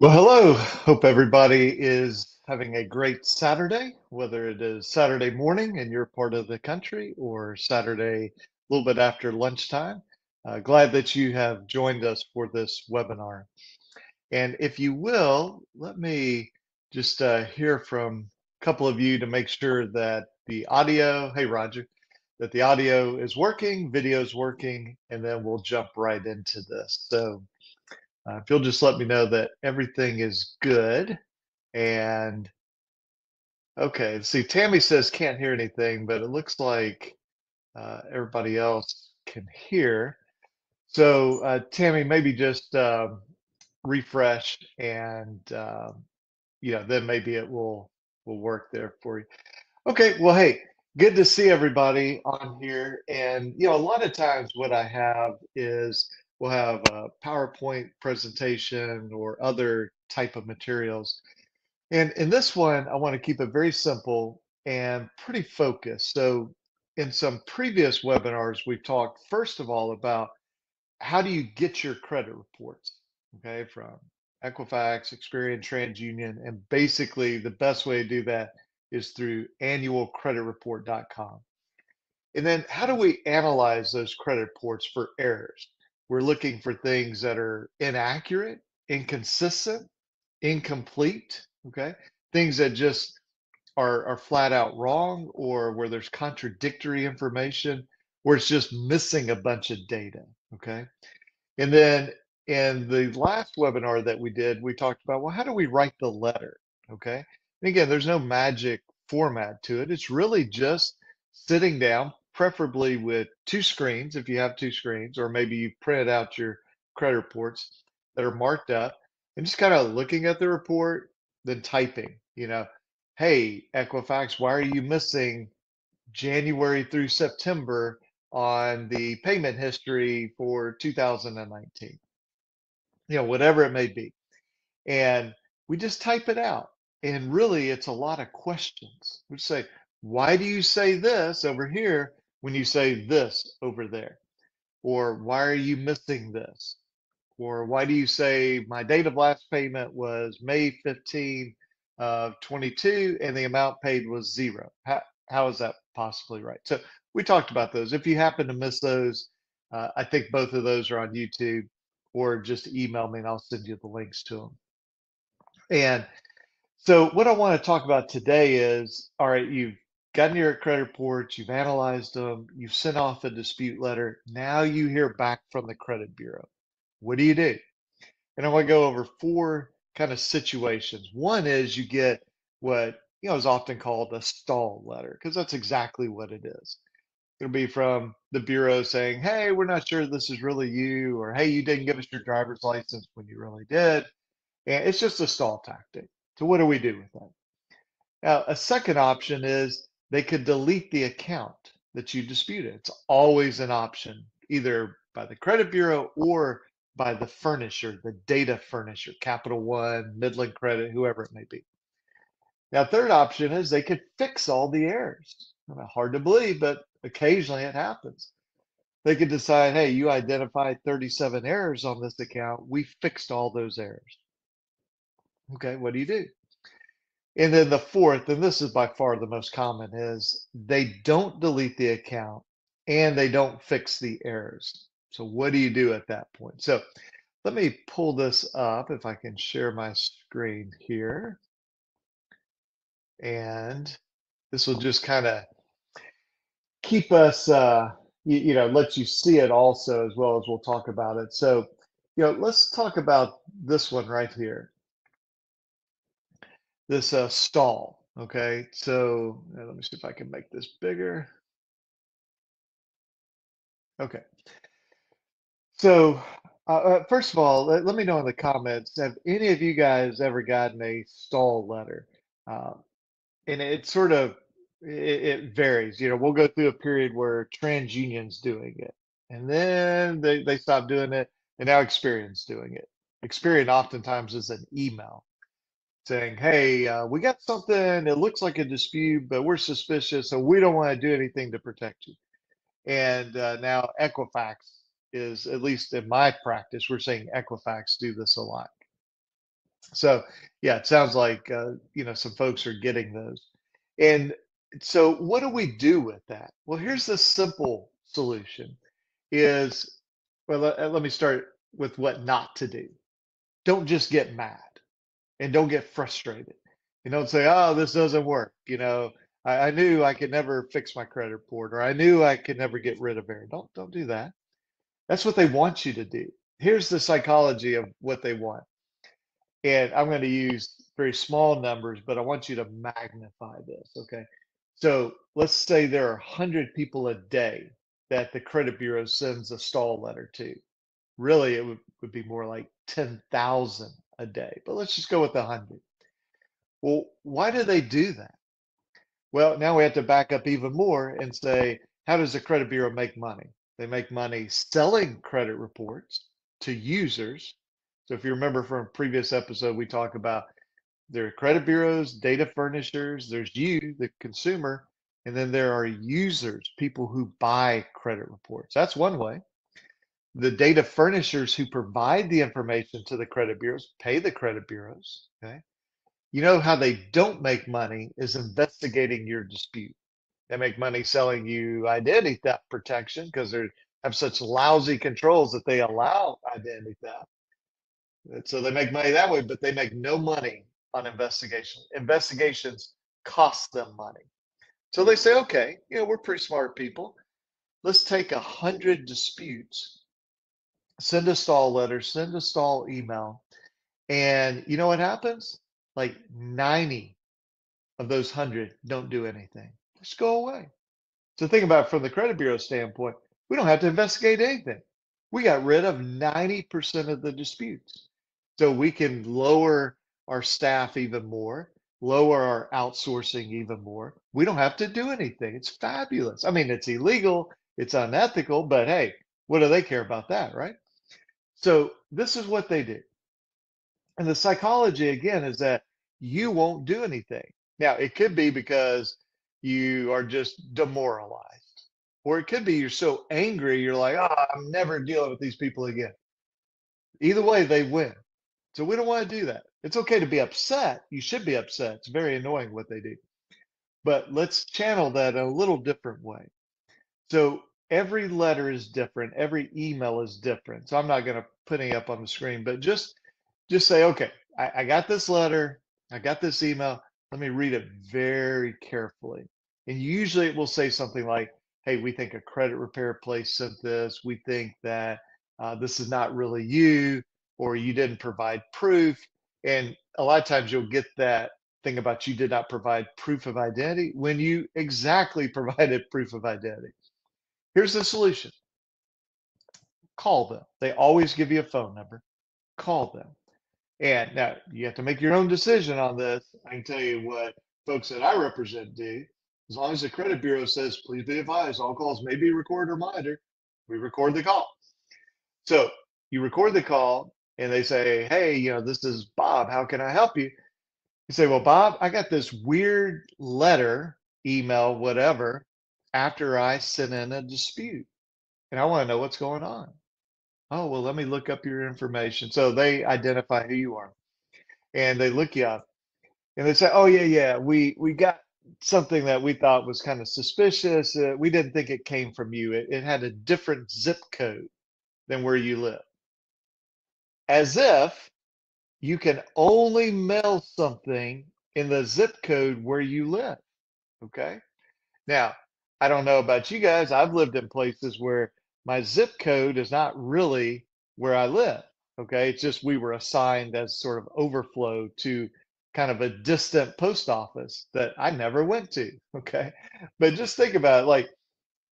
Well, hello. Hope everybody is having a great Saturday, whether it is Saturday morning in your part of the country or Saturday a little bit after lunchtime. Uh, glad that you have joined us for this webinar. And if you will, let me just uh, hear from a couple of you to make sure that the audio, hey, Roger, that the audio is working, video is working, and then we'll jump right into this. So uh, if you'll just let me know that everything is good. And okay, see, Tammy says can't hear anything, but it looks like uh, everybody else can hear. So, uh, Tammy, maybe just um, refresh and uh, you know, then maybe it will will work there for you. Okay, well, hey, good to see everybody on here. And you know, a lot of times what I have is we'll have a PowerPoint presentation or other type of materials. And in this one, I want to keep it very simple and pretty focused. So in some previous webinars, we've talked first of all about how do you get your credit reports, okay, from Equifax, Experian, TransUnion, and basically the best way to do that is through annualcreditreport.com. And then how do we analyze those credit reports for errors? We're looking for things that are inaccurate, inconsistent, incomplete, okay? Things that just are, are flat out wrong or where there's contradictory information, where it's just missing a bunch of data, okay? And then in the last webinar that we did, we talked about, well, how do we write the letter, okay? And again, there's no magic format to it. It's really just sitting down, preferably with two screens if you have two screens, or maybe you printed out your credit reports that are marked up and just kind of looking at the report, then typing, you know, hey, Equifax, why are you missing January through September on the payment history for 2019? You know, whatever it may be. And we just type it out. And really, it's a lot of questions. We say, why do you say this over here when you say this over there? Or why are you missing this? Or why do you say my date of last payment was May 15 of 22 and the amount paid was zero? How, how is that possibly right? So we talked about those. If you happen to miss those, uh, I think both of those are on YouTube or just email me and I'll send you the links to them. And so what I want to talk about today is, all right, you've gotten your credit reports, you've analyzed them, you've sent off a dispute letter. Now you hear back from the credit bureau. What do you do? And I want to go over four kind of situations. One is you get what you know is often called a stall letter because that's exactly what it is. It'll be from the bureau saying, "Hey, we're not sure this is really you," or "Hey, you didn't give us your driver's license when you really did." And it's just a stall tactic. So what do we do with that? Now, a second option is they could delete the account that you disputed. It's always an option, either by the credit bureau or by the furnisher, the data furnisher, Capital One, Midland Credit, whoever it may be. Now, third option is they could fix all the errors. Hard to believe, but occasionally it happens. They could decide, hey, you identified 37 errors on this account. We fixed all those errors. Okay, what do you do? And then the fourth, and this is by far the most common, is they don't delete the account and they don't fix the errors. So what do you do at that point? So let me pull this up if I can share my screen here. And this will just kind of keep us, uh, you, you know, let you see it also as well as we'll talk about it. So, you know, let's talk about this one right here this uh, stall. Okay, so uh, let me see if I can make this bigger. Okay. So, uh, uh, first of all, let, let, me know in the comments have any of you guys ever gotten a stall letter? Uh, and it sort of it, it, varies. You know, we'll go through a period where TransUnion's doing it, and then they they stop doing it, and now Experian's doing it. Experian oftentimes is an email saying, hey, uh, we got something, it looks like a dispute, but we're suspicious, so we don't want to do anything to protect you. And uh, now Equifax is, at least in my practice, we're saying Equifax do this a lot. So, yeah, it sounds like, uh, you know, some folks are getting those. And so what do we do with that? Well, here's the simple solution is, well, let, uh, let me start with what not to do. Don't just get mad and don't get frustrated. You don't say, oh, this doesn't work. You know, I, I knew I could never fix my credit report or I knew I could never get rid of error. Don't don't do that. That's what they want you to do. Here's the psychology of what they want. And I'm going to use very small numbers, but I want you to magnify this. Okay. So let's say there are 100 people a day that the credit bureau sends a stall letter to. Really, it would, would be more like 10,000 a day, but let's just go with 100. Well, why do they do that? Well, now we have to back up even more and say, how does the credit bureau make money? They make money selling credit reports to users. So if you remember from a previous episode, we talk about there are credit bureaus, data furnishers, there's you, the consumer, and then there are users, people who buy credit reports. That's one way. The data furnishers who provide the information to the credit bureaus pay the credit bureaus. Okay. You know how they don't make money is investigating your dispute. They make money selling you identity theft protection because they have such lousy controls that they allow identity theft. And so they make money that way, but they make no money on investigation. Investigations cost them money. So they say, okay, you know, we're pretty smart people. Let's take a hundred disputes, send a stall letter, send a stall email, and you know what happens? Like 90 of those 100 don't do anything. Just go away. So think about it from the credit bureau standpoint, we don't have to investigate anything. We got rid of 90% of the disputes. So we can lower our staff even more, lower our outsourcing even more. We don't have to do anything. It's fabulous. I mean, it's illegal, it's unethical, but hey, what do they care about that, right? So this is what they do. And the psychology again is that you won't do anything. Now, it could be because you are just demoralized, or it could be you're so angry, you're like, oh, I'm never dealing with these people again. Either way, they win. So we don't want to do that. It's okay to be upset. You should be upset. It's very annoying what they do. But let's channel that a little different way. So every letter is different. Every email is different. So I'm not going to put any up on the screen, but just just say, okay, I, I got this letter. I got this email. Let me read it very carefully. And usually it will say something like, hey, we think a credit repair place sent this. We think that uh, this is not really you, or you didn't provide proof. And a lot of times you'll get that thing about you did not provide proof of identity when you exactly provided proof of identity. Here's the solution call them. They always give you a phone number. Call them. And now you have to make your own decision on this. I can tell you what folks that I represent do. As long as the credit bureau says, please be advised, all calls may be recorded or monitored, we record the call. So you record the call and they say, hey, you know, this is Bob. How can I help you? You say, well, Bob, I got this weird letter, email, whatever, after I sent in a dispute. And I want to know what's going on. Oh, well, let me look up your information. So they identify who you are and they look you up and they say, oh, yeah, yeah, we, we got something that we thought was kind of suspicious. Uh, we didn't think it came from you. It, it had a different zip code than where you live. As if you can only mail something in the zip code where you live. Okay. Now, I don't know about you guys. I've lived in places where my zip code is not really where I live. Okay. It's just we were assigned as sort of overflow to kind of a distant post office that I never went to. Okay. But just think about it like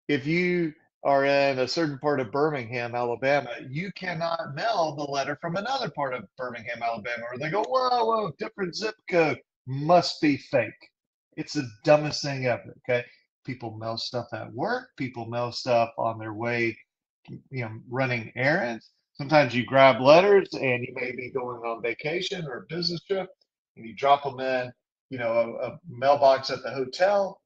if you are in a certain part of Birmingham, Alabama, you cannot mail the letter from another part of Birmingham, Alabama, or they go, whoa, whoa, different zip code must be fake. It's the dumbest thing ever. Okay. People mail stuff at work, people mail stuff on their way you know running errands. Sometimes you grab letters and you may be going on vacation or a business trip and you drop them in, you know, a, a mailbox at the hotel,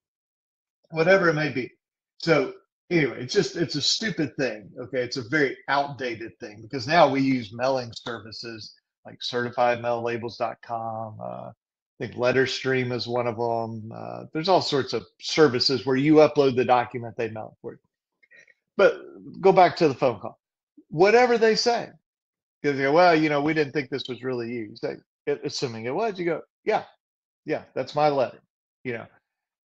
whatever it may be. So anyway, it's just it's a stupid thing. Okay, it's a very outdated thing because now we use mailing services like certifiedmaillabels.com. Uh, I think Letterstream is one of them. Uh, there's all sorts of services where you upload the document, they mail it for you. But go back to the phone call. Whatever they say, because they go, well, you know, we didn't think this was really you. Say, assuming it was, you go, yeah, yeah, that's my letter. You know,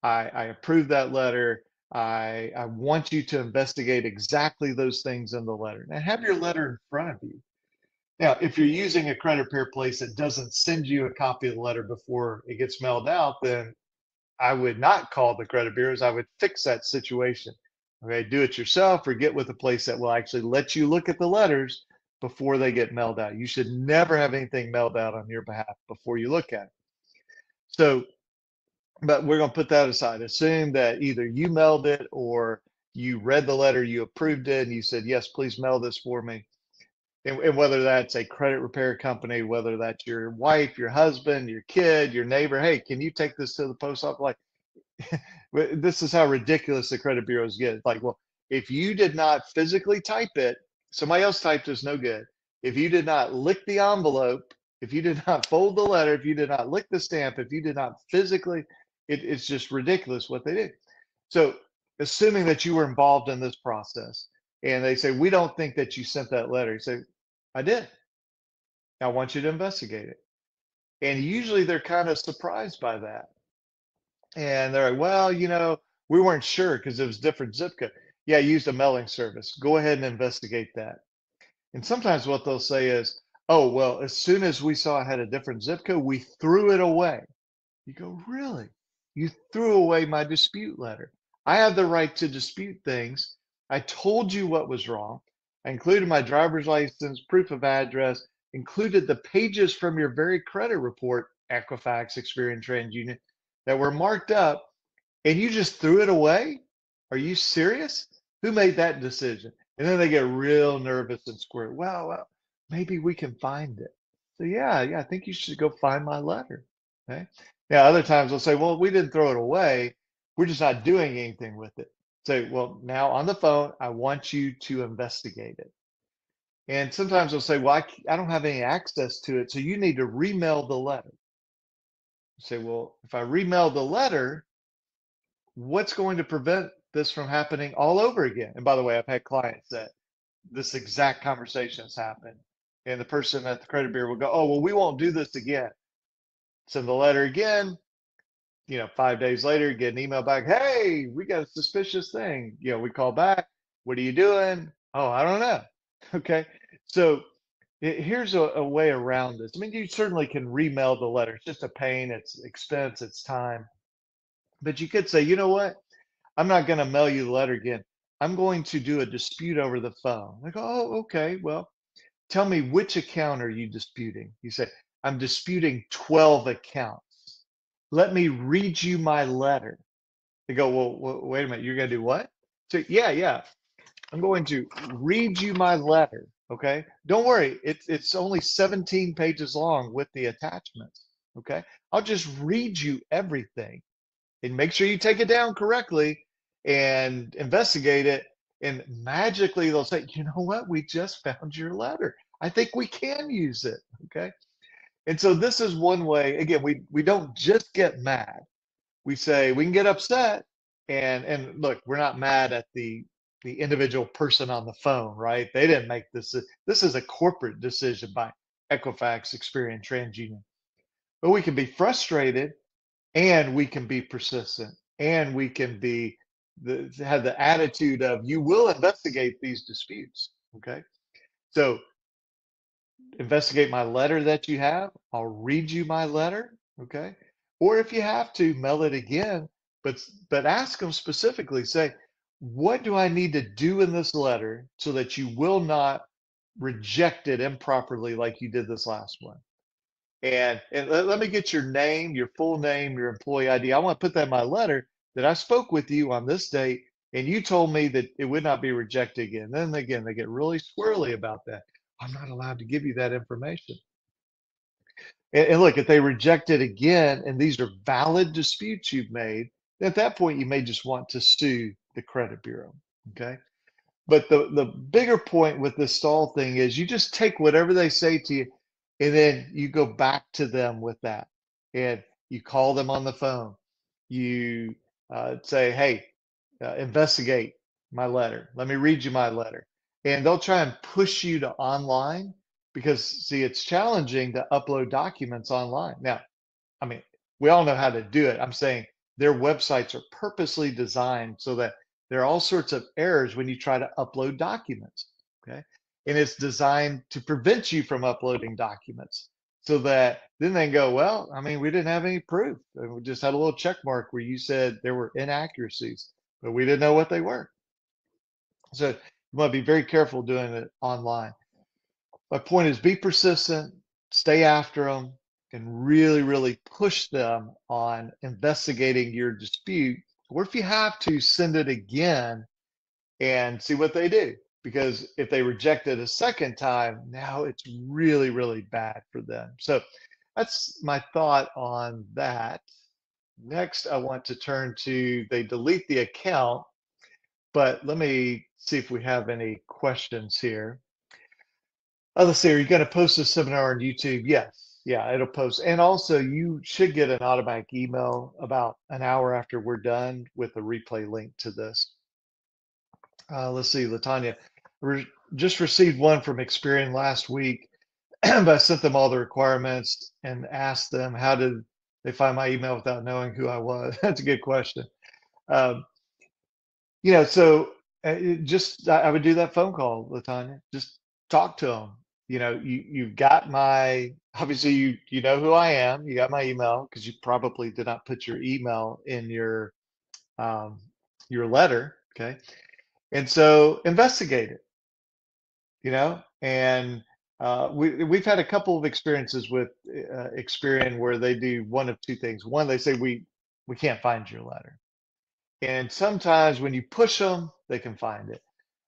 I, I approve that letter. I, I want you to investigate exactly those things in the letter. Now have your letter in front of you. Now, if you're using a credit repair place that doesn't send you a copy of the letter before it gets mailed out, then I would not call the credit bureaus. I would fix that situation. Okay, do it yourself or get with a place that will actually let you look at the letters before they get mailed out. You should never have anything mailed out on your behalf before you look at it. So but we're going to put that aside. Assume that either you mailed it or you read the letter, you approved it, and you said, Yes, please mail this for me. And, and, whether that's a credit repair company, whether that's your wife, your husband, your kid, your neighbor, hey, can you take this to the post office? Like, this is how ridiculous the credit bureaus get. Like, well, if you did not physically type it, somebody else typed is no good. If you did not lick the envelope, if you did not fold the letter, if you did not lick the stamp, if you did not physically it, it's just ridiculous what they did. So, assuming that you were involved in this process, and they say, We don't think that you sent that letter, you say, I did. I want you to investigate it. And usually they're kind of surprised by that. And they're like, Well, you know, we weren't sure because it was different zip code. Yeah, I used a mailing service. Go ahead and investigate that. And sometimes what they'll say is, Oh, well, as soon as we saw it had a different zip code, we threw it away. You go, Really? You threw away my dispute letter. I have the right to dispute things. I told you what was wrong. I included my driver's license, proof of address, included the pages from your very credit report, Equifax, Experian, TransUnion, that were marked up, and you just threw it away? Are you serious? Who made that decision? And then they get real nervous and squirt. Well, well, maybe we can find it. So yeah, yeah, I think you should go find my letter. Okay. Yeah, other times they'll say, well, we didn't throw it away. We're just not doing anything with it. Say, well, now on the phone, I want you to investigate it. And sometimes they'll say, well, I, I don't have any access to it. So you need to remail the letter. You say, well, if I remail the letter, what's going to prevent this from happening all over again? And by the way, I've had clients that this exact conversation has happened. And the person at the credit bureau will go, oh, well, we won't do this again send the letter again. You know, five days later, get an email back. Hey, we got a suspicious thing. You know, we call back. What are you doing? Oh, I don't know. Okay. So it, here's a, a way around this. I mean, you certainly can remail the letter. It's just a pain, it's expense, it's time. But you could say, you know what? I'm not going to mail you the letter again. I'm going to do a dispute over the phone. Like, oh, okay. Well, tell me which account are you disputing? You say, I'm disputing 12 accounts. Let me read you my letter. They go, well, wait a minute, you're going to do what? So, yeah, yeah. I'm going to read you my letter. Okay. Don't worry. It's, it's only 17 pages long with the attachments. Okay. I'll just read you everything and make sure you take it down correctly and investigate it. And magically they'll say, you know what? We just found your letter. I think we can use it. Okay. And so this is one way, again, we, we don't just get mad. We say we can get upset and and look, we're not mad at the the individual person on the phone, right? They didn't make this. This is a corporate decision by Equifax, Experian, TransUnion. But we can be frustrated, and we can be persistent, and we can be the have the attitude of you will investigate these disputes. Okay, so investigate my letter that you have. I'll read you my letter. Okay. Or if you have to, mail it again, but but ask them specifically, say, what do I need to do in this letter so that you will not reject it improperly like you did this last one? And, and let, let me get your name, your full name, your employee ID. I want to put that in my letter that I spoke with you on this date and you told me that it would not be rejected again. Then again, they get really squirrely about that. I'm not allowed to give you that information. And, and look, if they reject it again, and these are valid disputes you've made, at that point you may just want to sue the credit bureau. Okay. But the, the bigger point with this stall thing is you just take whatever they say to you And then you go back to them with that and you call them on the phone. You uh, say, hey, uh, investigate my letter. Let me read you my letter. And they'll try and push you to online because, see, it's challenging to upload documents online. Now, I mean, we all know how to do it. I'm saying their websites are purposely designed so that there are all sorts of errors when you try to upload documents. Okay. And it's designed to prevent you from uploading documents so that then they go, well, I mean, we didn't have any proof. We just had a little check mark where you said there were inaccuracies, but we didn't know what they were. So you want to be very careful doing it online. My point is be persistent, stay after them, and really, really push them on investigating your dispute. Or if you have to, send it again and see what they do. Because if they reject it a second time, now it's really, really bad for them. So that's my thought on that. Next, I want to turn to they delete the account, but let me see if we have any questions here. Oh, let's see. Are you going to post a seminar on YouTube? Yes. Yeah, it'll post. And also, you should get an automatic email about an hour after we're done with a replay link to this. Uh, let's see, Latanya. Re- just received one from Experian last week, but I sent them all the requirements and asked them how did they find my email without knowing who I was. That's a good question. Um, you know, so uh, just I, I would do that phone call, Latanya. Just talk to them. You know, you you've got my obviously you you know who I am. You got my email because you probably did not put your email in your um, your letter. Okay, and so investigate it. You know, and uh, we we've had a couple of experiences with uh, Experian where they do one of two things. One, they say we we can't find your letter, and sometimes when you push them, they can find it.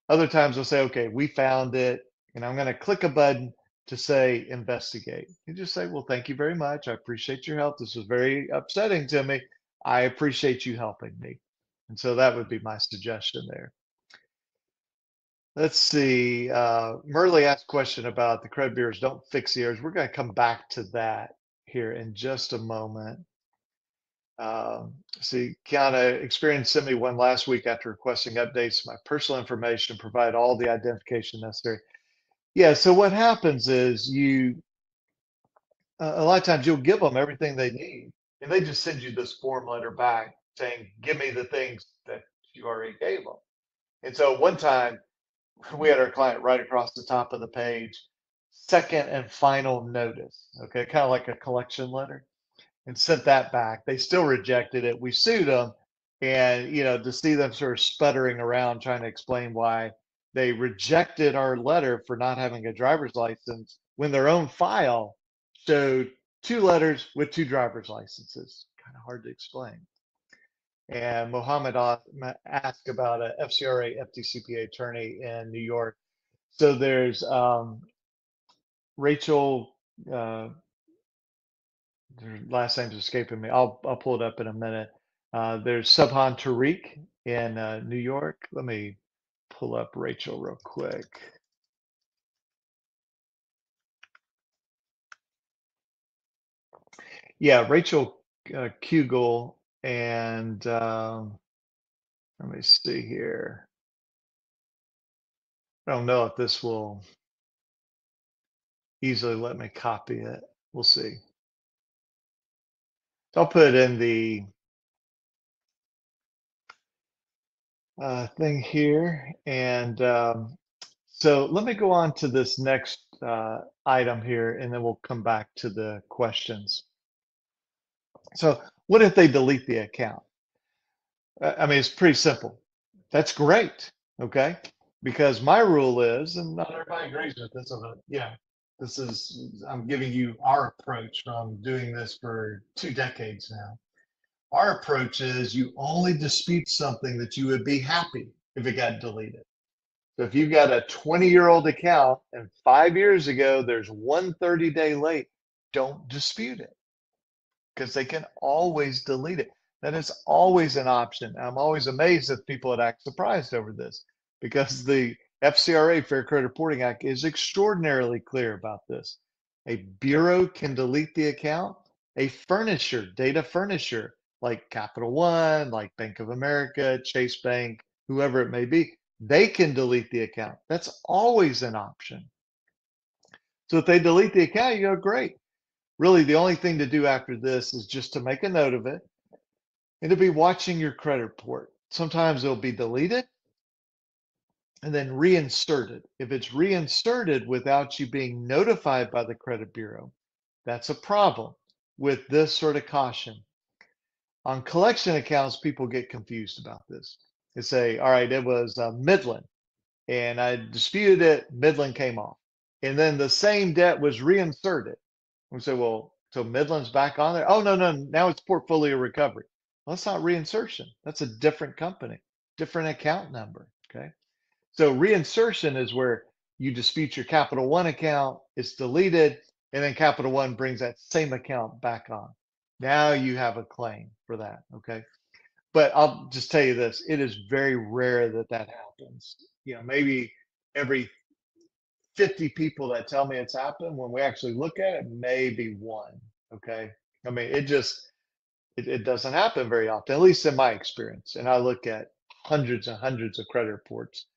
Other times they'll say, okay, we found it and I'm going to click a button to say investigate. You just say, well, thank you very much. I appreciate your help. This was very upsetting to me. I appreciate you helping me. And so that would be my suggestion there. Let's see. Uh, Merle asked a question about the credit bureaus don't fix the errors. We're going to come back to that here in just a moment. Um, see, Kiana Experian sent me one last week after requesting updates. My personal information, provide all the identification necessary. Yeah, so what happens is you uh, a lot of times you'll give them everything they need, and they just send you this form letter back saying, "Give me the things that you already gave them." And so one time we had our client right across the top of the page, second and final notice. Okay, kind of like a collection letter, and sent that back. They still rejected it. We sued them, and you know to see them sort of sputtering around trying to explain why they rejected our letter for not having a driver's license when their own file showed two letters with two driver's licenses. Kind of hard to explain. And Mohammed asked about a FCRA FDCPA attorney in New York. So there's um, Rachel, uh, their last name's escaping me. I'll, I'll pull it up in a minute. Uh, there's Subhan Tariq in uh, New York. Let me pull up Rachel real quick. Yeah, Rachel uh, Kugel and um, let me see here. I don't know if this will easily let me copy it. We'll see. I'll put it in the uh, thing here. And um, so let me go on to this next uh, item here, and then we'll come back to the questions. So what if they delete the account? I mean, it's pretty simple. That's great, okay? Because my rule is, and not everybody agrees with this, but yeah, this is, I'm giving you our approach from doing this for two decades now. Our approach is you only dispute something that you would be happy if it got deleted. So if you've got a 20 year old account and five years ago there's one 30 day late, don't dispute it because they can always delete it. That is always an option. I'm always amazed that people would act surprised over this because the FCRA Fair Credit Reporting Act is extraordinarily clear about this. A bureau can delete the account. A furnisher, data furnisher, like Capital One, like Bank of America, Chase Bank, whoever it may be, they can delete the account. That's always an option. So if they delete the account, you go, great. Really, the only thing to do after this is just to make a note of it and to be watching your credit report. Sometimes it'll be deleted and then reinserted. If it's reinserted without you being notified by the credit bureau, that's a problem with this sort of caution. On collection accounts, people get confused about this. They say, all right, it was uh, Midland and I disputed it, Midland came off. And then the same debt was reinserted. We say, well, so Midland's back on there? Oh, no, no, now it's portfolio recovery. Well, that's not reinsertion. That's a different company, different account number. Okay. So reinsertion is where you dispute your Capital One account, it's deleted, and then Capital One brings that same account back on. Now you have a claim for that. Okay. But I'll just tell you this it is very rare that that happens. You know, maybe every 50 people that tell me it's happened, when we actually look at it, maybe one. Okay. I mean, it just, it, it doesn't happen very often, at least in my experience. And I look at hundreds and hundreds of credit reports,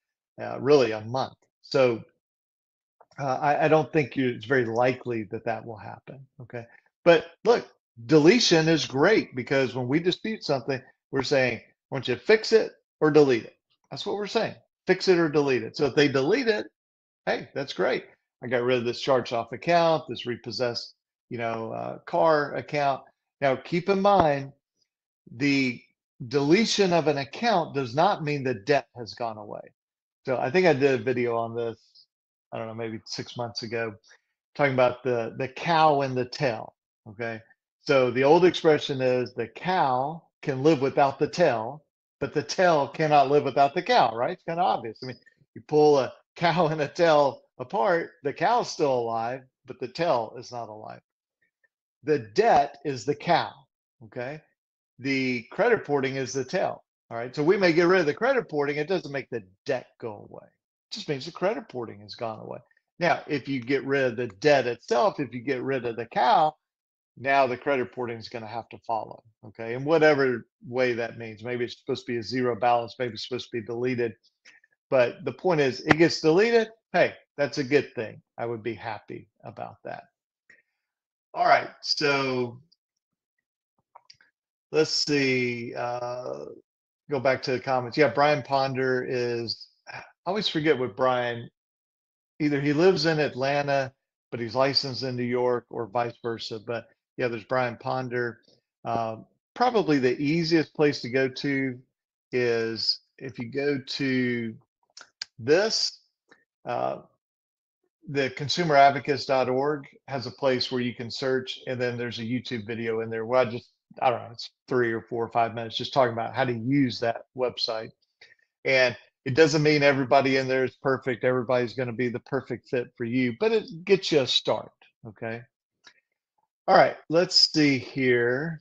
uh, really a month. So uh, I, I don't think you, it's very likely that that will happen. Okay. But look, deletion is great because when we dispute something, we're saying, I want you to fix it or delete it. That's what we're saying. Fix it or delete it. So if they delete it, hey, that's great. I got rid of this charged off account, this repossessed, you know, uh, car account. Now, keep in mind, the deletion of an account does not mean the debt has gone away. So I think I did a video on this, I don't know, maybe six months ago, talking about the, the cow and the tail. Okay. So the old expression is the cow can live without the tail, but the tail cannot live without the cow, right? It's kind of obvious. I mean, you pull a cow and a tail apart, the cow's still alive, but the tail is not alive. The debt is the cow, okay? The credit reporting is the tail, all right? So we may get rid of the credit reporting, it doesn't make the debt go away. It just means the credit reporting has gone away. Now, if you get rid of the debt itself, if you get rid of the cow, now the credit reporting is going to have to follow, okay? In whatever way that means. Maybe it's supposed to be a zero balance, maybe it's supposed to be deleted but the point is, it gets deleted. Hey, that's a good thing. I would be happy about that. All right, so let's see. Uh, go back to the comments. Yeah, Brian Ponder is. I always forget what Brian. Either he lives in Atlanta, but he's licensed in New York, or vice versa. But yeah, there's Brian Ponder. Uh, probably the easiest place to go to is if you go to this, uh, the consumeradvocates.org has a place where you can search, and then there's a YouTube video in there. Well, I just, I don't know, it's three or four or five minutes just talking about how to use that website. And it doesn't mean everybody in there is perfect. Everybody's going to be the perfect fit for you, but it gets you a start. Okay. All right. Let's see here.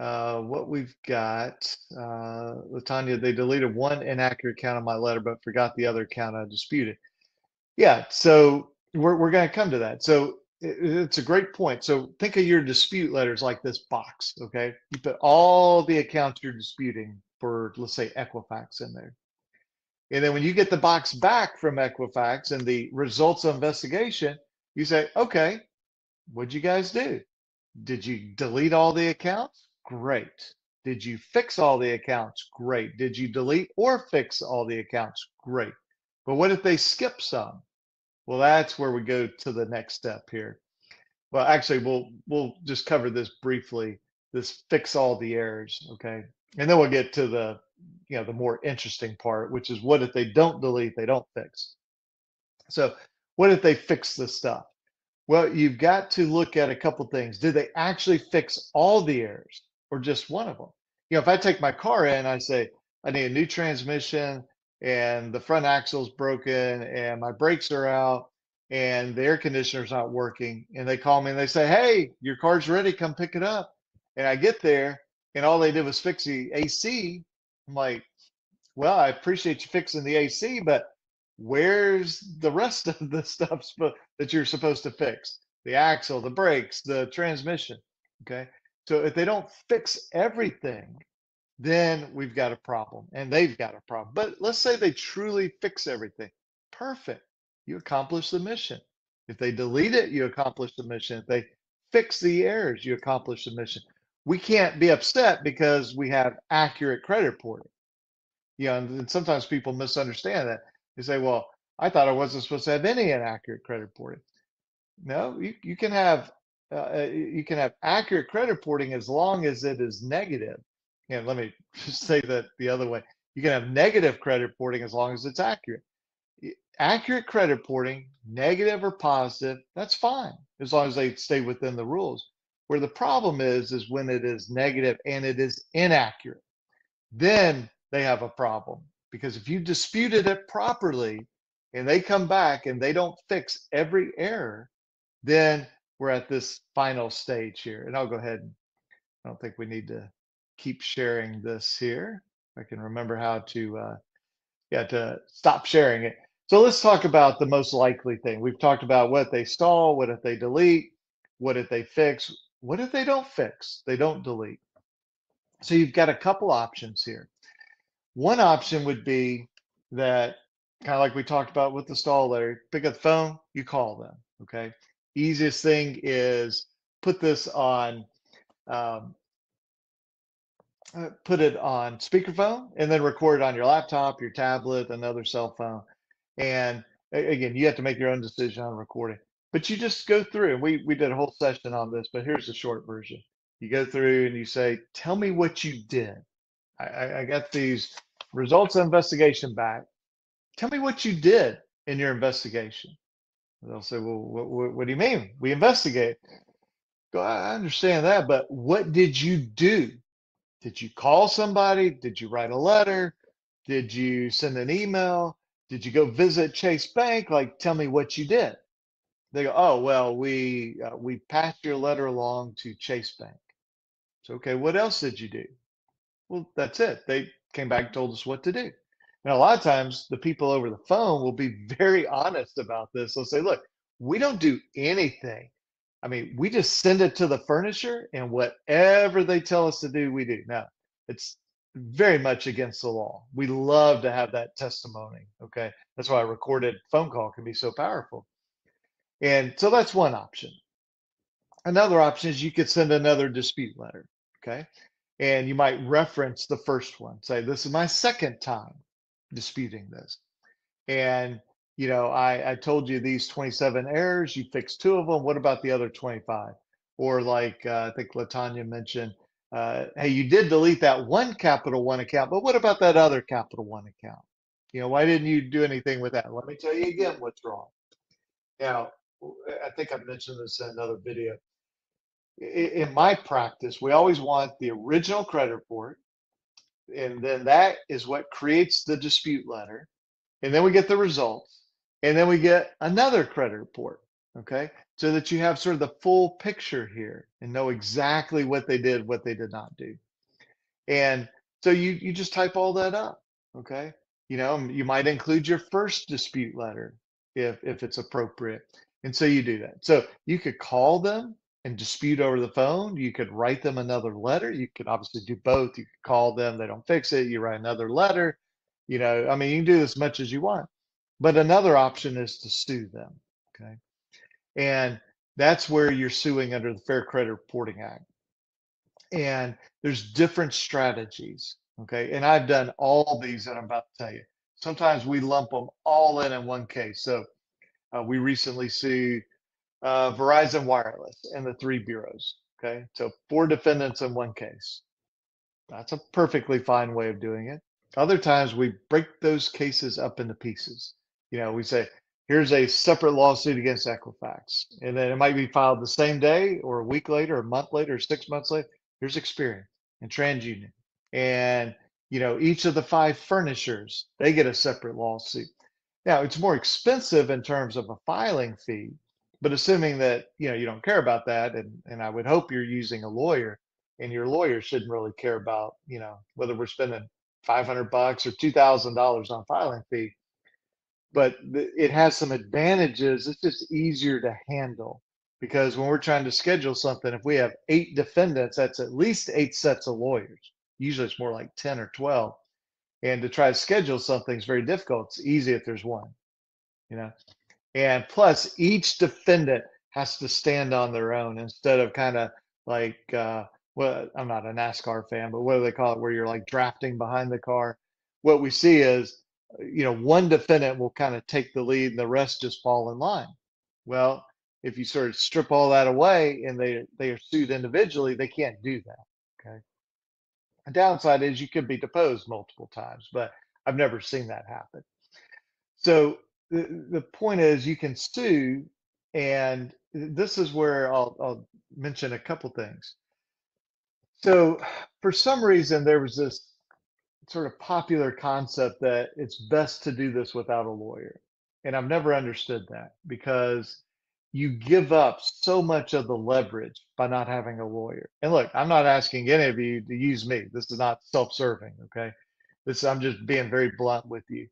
Uh, what we've got, uh, Latanya, they deleted one inaccurate count on my letter, but forgot the other count I disputed. Yeah, so we're, we're going to come to that. So it's a great point. So think of your dispute letters like this box, okay? You put all the accounts you're disputing for, let's say, Equifax in there. And then when you get the box back from Equifax and the results of investigation, you say, okay, what'd you guys do? Did you delete all the accounts? Great. Did you fix all the accounts? Great. Did you delete or fix all the accounts? Great. But what if they skip some? Well, that's where we go to the next step here. Well, actually, we'll we'll just cover this briefly. This fix all the errors, okay? And then we'll get to the you know the more interesting part, which is what if they don't delete, they don't fix. So, what if they fix the stuff? Well, you've got to look at a couple things. Did they actually fix all the errors? or just one of them. You know, if I take my car in, I say, I need a new transmission and the front axle's broken and my brakes are out and the air conditioner's not working. And they call me and they say, Hey, your car's ready, come pick it up. And I get there and all they did was fix the AC. I'm like, Well, I appreciate you fixing the AC, but where's the rest of the stuff that you're supposed to fix? the axle, the brakes, the transmission. Okay. So if they don't fix everything, then we've got a problem and they've got a problem. But let's say they truly fix everything. Perfect. You accomplish the mission. If they delete it, you accomplish the mission. If they fix the errors, you accomplish the mission. We can't be upset because we have accurate credit reporting. You know, and, sometimes people misunderstand that. They say, well, I thought I wasn't supposed to have any inaccurate credit reporting. No, you, you can have uh, uh you can have accurate credit reporting as long as it is negative. And let me just say that the other way. You can have negative credit reporting as long as it's accurate. Accurate credit reporting, negative or positive, that's fine as long as they stay within the rules. Where the problem is, is when it is negative and it is inaccurate, then they have a problem. Because if you disputed it properly and they come back and they don't fix every error, then we're at this final stage here. And I'll go ahead and I don't think we need to keep sharing this here. I can remember how to, uh, yeah, to stop sharing it. So let's talk about the most likely thing. We've talked about what they stall, what if they delete, what if they fix, what if they don't fix, they don't delete. So you've got a couple options here. One option would be that kind of like we talked about with the stall letter, pick up the phone, you call them. Okay. Easiest thing is put this on um, uh, put it on speakerphone and then record it on your laptop, your tablet, another cell phone. And again, you have to make your own decision on recording. But you just go through, and we we did a whole session on this, but here's the short version. You go through and you say, "Tell me what you did." I, I got these results of investigation back. Tell me what you did in your investigation. They'll say, "Well, what, what, what do you mean? We investigate." Go, I understand that, but what did you do? Did you call somebody? Did you write a letter? Did you send an email? Did you go visit Chase Bank? Like, tell me what you did. They go, oh well, we uh, we passed your letter along to Chase Bank. So okay, what else did you do? Well, that's it. They came back and told us what to do. And a lot of times, the people over the phone will be very honest about this. They'll say, look, we don't do anything I mean, we just send it to the furnisher and whatever they tell us to do, we do. Now, it's very much against the law. We love to have that testimony. Okay. That's why a recorded phone call can be so powerful. And so that's one option. Another option is you could send another dispute letter. Okay. And you might reference the first one, say, This is my second time disputing this. And you know, I, I told you these 27 errors, you fixed two of them. What about the other 25? Or like uh, I think Latanya mentioned, uh, hey, you did delete that one Capital One account, but what about that other Capital One account? You know, why didn't you do anything with that? Let me tell you again what's wrong. Now, I think I mentioned this in another video. In my practice, we always want the original credit report, and then that is what creates the dispute letter. And then we get the results. And then we get another credit report, okay? So that you have sort of the full picture here and know exactly what they did, what they did not do. And so you you just type all that up, okay? You know, you might include your first dispute letter if if it's appropriate. And so you do that. So you could call them and dispute over the phone. You could write them another letter. You could obviously do both. You could call them, they don't fix it, you write another letter. You know, I mean, you can do as much as you want. But another option is to sue them. Okay. And that's where you're suing under the Fair Credit Reporting Act. And there's different strategies. Okay. And I've done all these that I'm about to tell you. Sometimes we lump them all in in one case. So uh, we recently sued uh, Verizon Wireless and the three bureaus. Okay. So four defendants in one case. That's a perfectly fine way of doing it. Other times we break those cases up into pieces you know, we say, here's a separate lawsuit against Equifax. And then it might be filed the same day or a week later, or a month later, or six months later. Here's Experian and TransUnion. And, you know, each of the five furnishers, they get a separate lawsuit. Now, it's more expensive in terms of a filing fee, but assuming that, you know, you don't care about that, and, and I would hope you're using a lawyer, and your lawyer shouldn't really care about, you know, whether we're spending 500 bucks or $2,000 on filing fee but it has some advantages. It's just easier to handle. because when we're trying to schedule something, if we have eight defendants, that's at least eight sets of lawyers. Usually it's more like 10 or 12. And to try to schedule something is very difficult. It's easy if there's one, you know. And plus, each defendant has to stand on their own instead of kind of like, uh, well, I'm not a NASCAR fan, but what do they call it? Where you're like drafting behind the car. What we see is, you know, one defendant will kind of take the lead and the rest just fall in line. Well, if you sort of strip all that away and they they are sued individually, they can't do that. Okay. The downside is you could be deposed multiple times, but I've never seen that happen. So the, the point is you can sue, and this is where I'll, I'll mention a couple things. So for some reason, there was this sort of popular concept that it's best to do this without a lawyer. And I've never understood that because you give up so much of the leverage by not having a lawyer. And look, I'm not asking any of you to use me. This is not self-serving, okay? This I'm just being very blunt with you.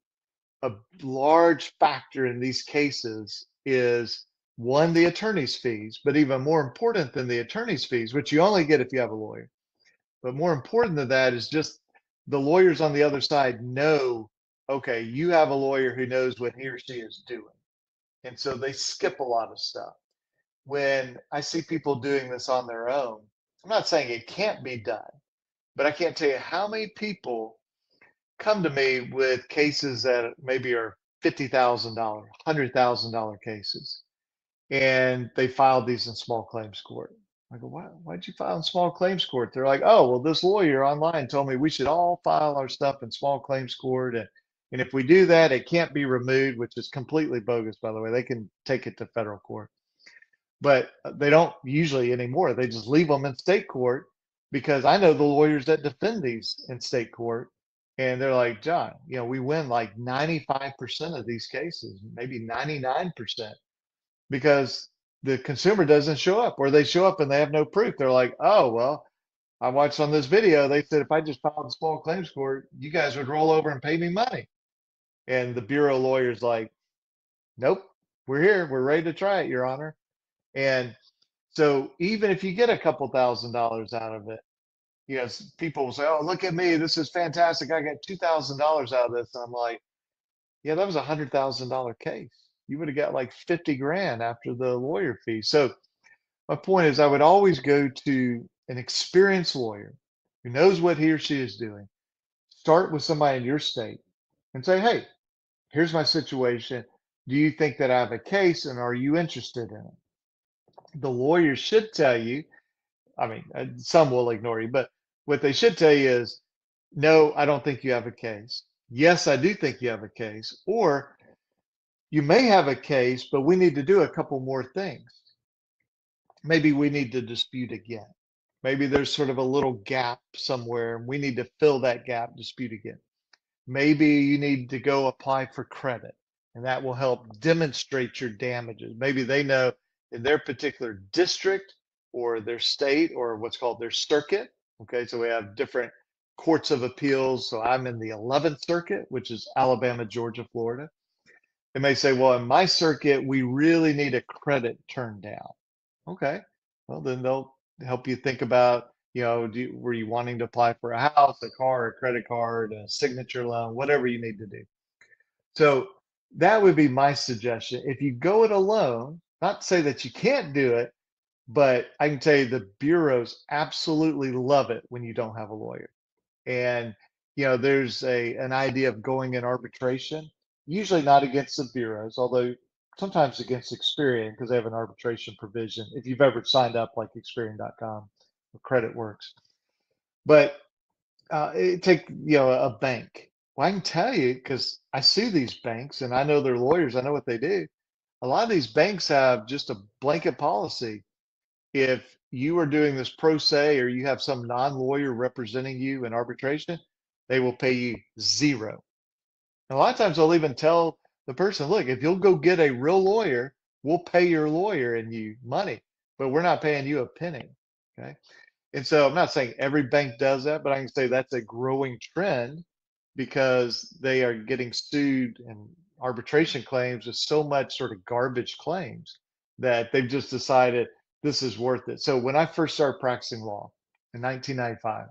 A large factor in these cases is one, the attorney's fees, but even more important than the attorney's fees, which you only get if you have a lawyer. But more important than that is just the lawyers on the other side know, okay, you have a lawyer who knows what he or she is doing and so they skip a lot of stuff. When I see people doing this on their own, I'm not saying it can't be done, but I can't tell you how many people come to me with cases that maybe are $50,000, $100,000 cases, and they filed these in small claims court. I go, why, why'd you file in small claims court? They're like, oh, well, this lawyer online told me we should all file our stuff in small claims court and and if we do that, it can't be removed, which is completely bogus, by the way. They can take it to federal court, but uh, they don't usually anymore. They just leave them in state court because I know the lawyers that defend these in state court. And they're like, John, you know, we win like 95% of these cases, maybe 99%, because the consumer doesn't show up or they show up and they have no proof. They're like, oh, well, I watched on this video, they said if I just filed small claims court, you guys would roll over and pay me money. And the bureau lawyer's like, nope, we're here. We're ready to try it, Your Honor. And so even if you get a couple thousand dollars out of it, you know, people will say, oh, look at me. This is fantastic. I got $2,000 out of this. And I'm like, yeah, that was a $100,000 case. You would have got like 50 grand after the lawyer fee. So my point is I would always go to an experienced lawyer who knows what he or she is doing. Start with somebody in your state and say, hey, here's my situation. Do you think that I have a case and are you interested in it? The lawyer should tell you, I mean, uh, some will ignore you, but what they should tell you is, no, I don't think you have a case. Yes, I do think you have a case. Or you may have a case, but we need to do a couple more things. Maybe we need to dispute again. Maybe there's sort of a little gap somewhere and we need to fill that gap, dispute again. Maybe you need to go apply for credit and that will help demonstrate your damages. Maybe they know in their particular district or their state or what's called their circuit. Okay, so we have different courts of appeals. So I'm in the 11th circuit, which is Alabama, Georgia, Florida. They may say, well, in my circuit, we really need a credit turned down. Okay, well, then they'll help you think about you know, do, you, were you wanting to apply for a house, a car, a credit card, a signature loan, whatever you need to do. So that would be my suggestion. If you go it alone, not to say that you can't do it, but I can tell you the bureaus absolutely love it when you don't have a lawyer. And you know, there's a an idea of going in arbitration, usually not against the bureaus, although sometimes against Experian because they have an arbitration provision. If you've ever signed up like Experian.com credit works. But uh, take you know a bank. Well, I can tell you because I sue these banks and I know their lawyers. I know what they do. A lot of these banks have just a blanket policy. If you are doing this pro se or you have some non-lawyer representing you in arbitration, they will pay you zero. And a lot of times they'll even tell the person, look, if you'll go get a real lawyer, we'll pay your lawyer and you money, but we're not paying you a penny. Okay. And so I'm not saying every bank does that, but I can say that's a growing trend because they are getting sued and arbitration claims with so much sort of garbage claims that they've just decided this is worth it. So when I first started practicing law in 1995,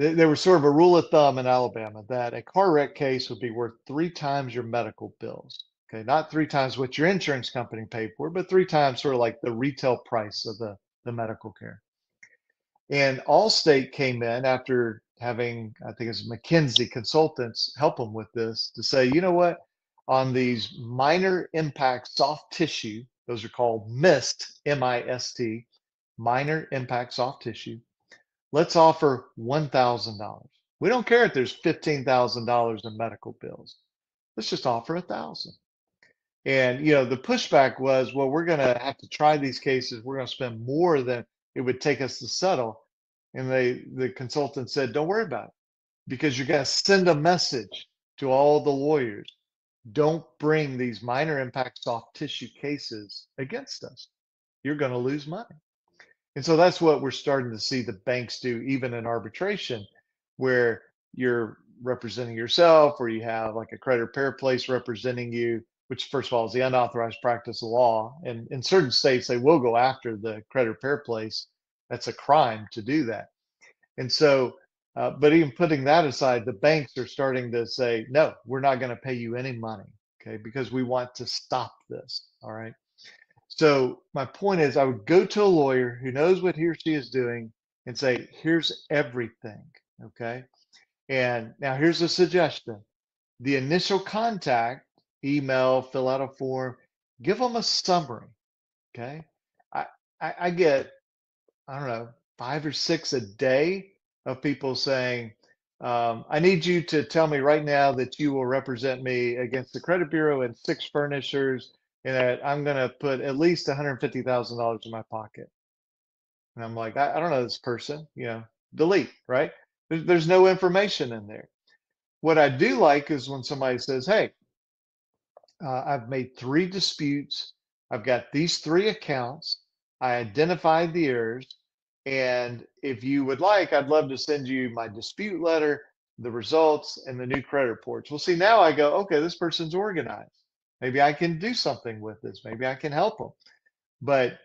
there was sort of a rule of thumb in Alabama that a car wreck case would be worth three times your medical bills. Okay, not three times what your insurance company paid for, but three times sort of like the retail price of the, the medical care. And Allstate came in after having, I think it's McKinsey consultants help them with this to say, you know what, on these minor impact soft tissue, those are called MIST, M I S T, minor impact soft tissue. Let's offer $1,000. We don't care if there's $15,000 in medical bills. Let's just offer a thousand. And you know, the pushback was, well, we're going to have to try these cases. We're going to spend more than it would take us to settle. And they, the consultant said, don't worry about it because you're going to send a message to all the lawyers. Don't bring these minor impact soft tissue cases against us. You're going to lose money. And so that's what we're starting to see the banks do, even in arbitration, where you're representing yourself or you have like a credit repair place representing you which first of all is the unauthorized practice of law. And in certain states, they will go after the credit repair place. That's a crime to do that. And so, uh, but even putting that aside, the banks are starting to say, no, we're not going to pay you any money. Okay. Because we want to stop this. All right. So my point is, I would go to a lawyer who knows what he or she is doing and say, here's everything. Okay. And now here's a suggestion the initial contact email, fill out a form, give them a summary. Okay. I, I, I get, I don't know, five or six a day of people saying, um, I need you to tell me right now that you will represent me against the credit bureau and six furnishers and that I'm going to put at least $150,000 in my pocket. And I'm like, I, I, don't know this person, you know, delete, right? There's, there's no information in there. What I do like is when somebody says, Hey, uh, I've made three disputes. I've got these three accounts. I identified the errors. And if you would like, I'd love to send you my dispute letter, the results, and the new credit reports. Well, see, now I go, okay, this person's organized. Maybe I can do something with this. Maybe I can help them. But,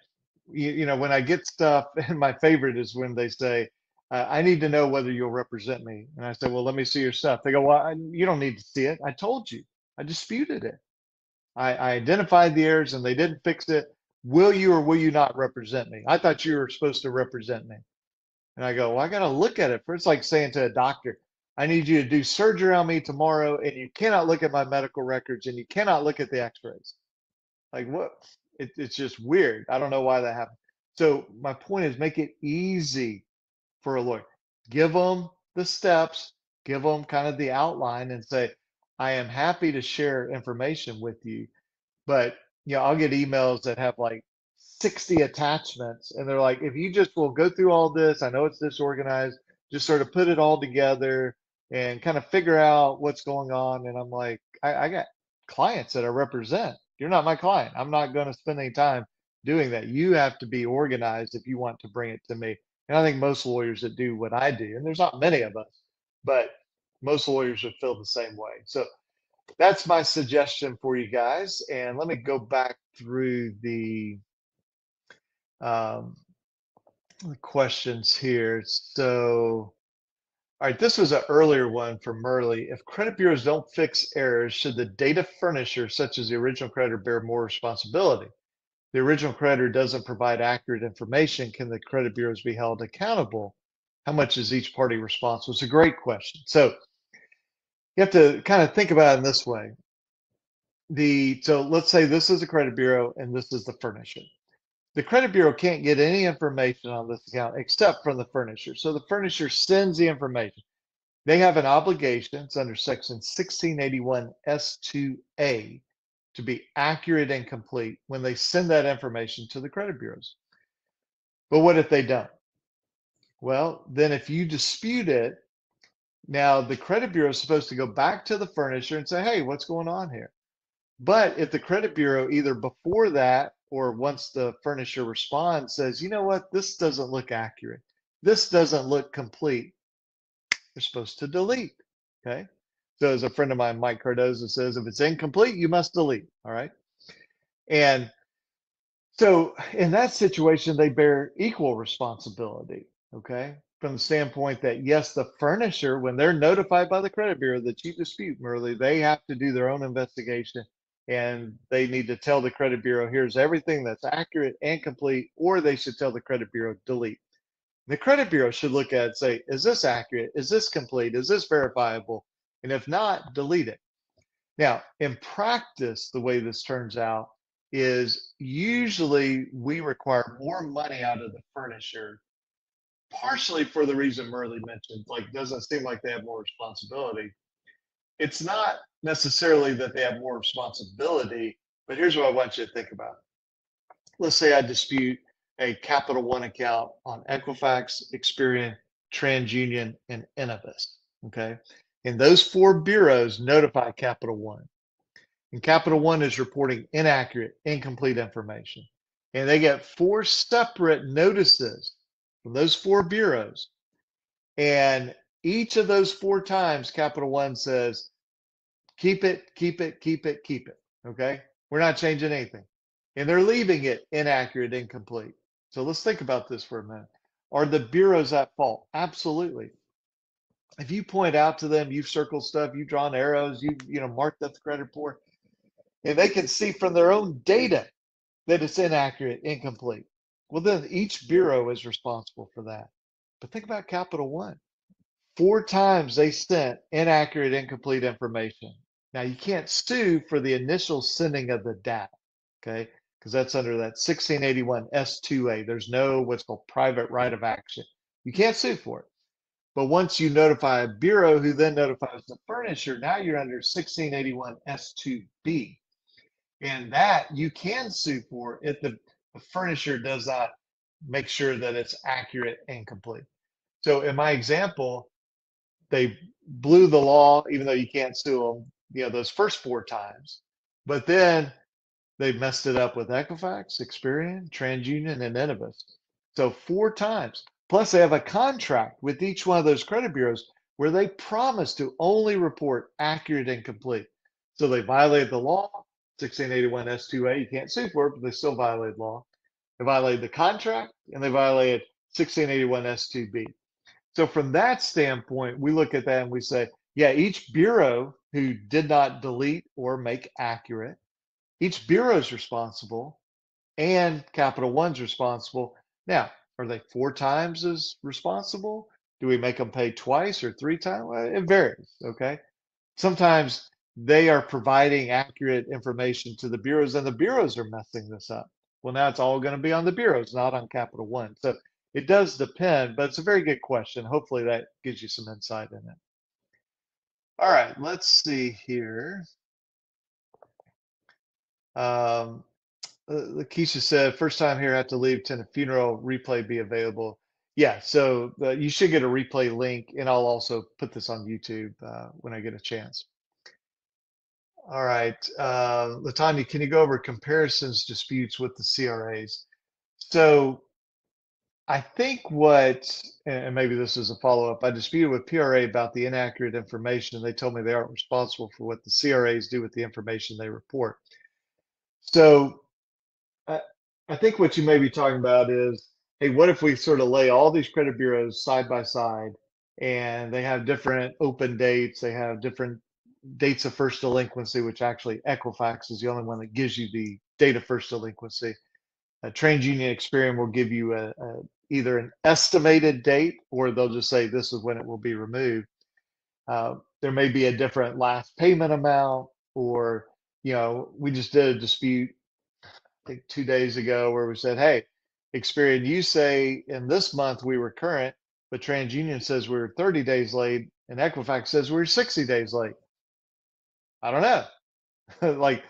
you, you know, when I get stuff, and my favorite is when they say, uh, I need to know whether you'll represent me. And I say, well, let me see your stuff. They go, well, I, you don't need to see it. I told you. I disputed it. I, I identified the errors and they didn't fix it. Will you or will you not represent me? I thought you were supposed to represent me. And I go, well, I got to look at it. It's like saying to a doctor, I need you to do surgery on me tomorrow, and you cannot look at my medical records and you cannot look at the x rays. Like, what? It, it's just weird. I don't know why that happened. So, my point is make it easy for a lawyer. Give them the steps, give them kind of the outline, and say, I am happy to share information with you, but you know, I'll get emails that have like 60 attachments and they're like, if you just will go through all this, I know it's disorganized, just sort of put it all together and kind of figure out what's going on. And I'm like, I, I got clients that I represent. You're not my client. I'm not going to spend any time doing that. You have to be organized if you want to bring it to me. And I think most lawyers that do what I do, and there's not many of us, but most lawyers would feel the same way. So that's my suggestion for you guys. And let me go back through the, um, the questions here. So, all right, this was an earlier one from Merle. If credit bureaus don't fix errors, should the data furnisher, such as the original creditor, bear more responsibility? The original creditor doesn't provide accurate information. Can the credit bureaus be held accountable? How much is each party responsible? It's a great question. So you have to kind of think about it in this way. The so let's say this is a credit bureau and this is the furnisher. The credit bureau can't get any information on this account except from the furnisher. So the furnisher sends the information. They have an obligation, it's under section 1681 S2A, to be accurate and complete when they send that information to the credit bureaus. But what if they don't? Well, then if you dispute it, now the credit bureau is supposed to go back to the furnisher and say, hey, what's going on here? But if the credit bureau either before that or once the furnisher responds says, you know what, this doesn't look accurate, this doesn't look complete, You're supposed to delete. Okay. So as a friend of mine, Mike Cardoza says, if it's incomplete, you must delete. All right. And so in that situation, they bear equal responsibility. Okay. From the standpoint that, yes, the furnisher, when they're notified by the credit bureau that you dispute merely, they have to do their own investigation and they need to tell the credit bureau, here's everything that's accurate and complete, or they should tell the credit bureau, delete. The credit bureau should look at it, say, is this accurate? Is this complete? Is this verifiable? And if not, delete it. Now, in practice, the way this turns out is usually we require more money out of the furnisher, partially for the reason Merle mentioned, like doesn't seem like they have more responsibility. It's not necessarily that they have more responsibility, but here's what I want you to think about. Let's say I dispute a Capital One account on Equifax, Experian, TransUnion, and Innovis. Okay. And those four bureaus notify Capital One. And Capital One is reporting inaccurate, incomplete information. And they get four separate notices from those four bureaus. And each of those four times, Capital One says, keep it, keep it, keep it, keep it. Okay. We're not changing anything. And they're leaving it inaccurate, incomplete. So let's think about this for a minute. Are the bureaus at fault? Absolutely. If you point out to them, you've circled stuff, you've drawn arrows, you you know marked up the credit report, and they can see from their own data that it's inaccurate, incomplete. Well, then each bureau is responsible for that. But think about Capital One. Four times they sent inaccurate, incomplete information. Now you can't sue for the initial sending of the data, okay? Because that's under that 1681 S2A. There's no what's called private right of action. You can't sue for it. But once you notify a bureau who then notifies the furnisher, now you're under 1681 S2B. And that you can sue for if the, the furnisher does not make sure that it's accurate and complete. So in my example, they blew the law, even though you can't sue them, you know, those first four times. But then they messed it up with Equifax, Experian, TransUnion, and Innovis. So four times. Plus, they have a contract with each one of those credit bureaus where they promise to only report accurate and complete. So they violated the law, 1681 S2A. You can't sue for it, but they still violated law. They violated the contract and they violated 1681 S2B. So from that standpoint, we look at that and we say, yeah, each bureau who did not delete or make accurate, each bureau is responsible and Capital One's responsible. Now, are they four times as responsible? Do we make them pay twice or three times? Well, it varies. Okay. Sometimes they are providing accurate information to the bureaus and the bureaus are messing this up. Well, now it's all going to be on the bureaus, not on Capital One. So it does depend, but it's a very good question. Hopefully that gives you some insight in it. All right, let's see here. Um, uh, Lakeisha said, first time here, I have to leave. Can a funeral replay be available? Yeah, so uh, you should get a replay link, and I'll also put this on YouTube uh, when I get a chance. All right, uh, Latanya, can you go over comparisons disputes with the CRAs? So I think what, and maybe this is a follow up, I disputed with PRA about the inaccurate information. They told me they aren't responsible for what the CRAs do with the information they report. So I, I think what you may be talking about is, hey, what if we sort of lay all these credit bureaus side by side and they have different open dates, they have different dates of first delinquency, which actually Equifax is the only one that gives you the date of first delinquency. A TransUnion Experian will give you a, a, either an estimated date or they'll just say this is when it will be removed. Uh, there may be a different last payment amount, or you know, we just did a dispute I think two days ago where we said, hey, Experian, you say in this month we were current, but TransUnion says we are 30 days late, and Equifax says we are 60 days late. I don't know. like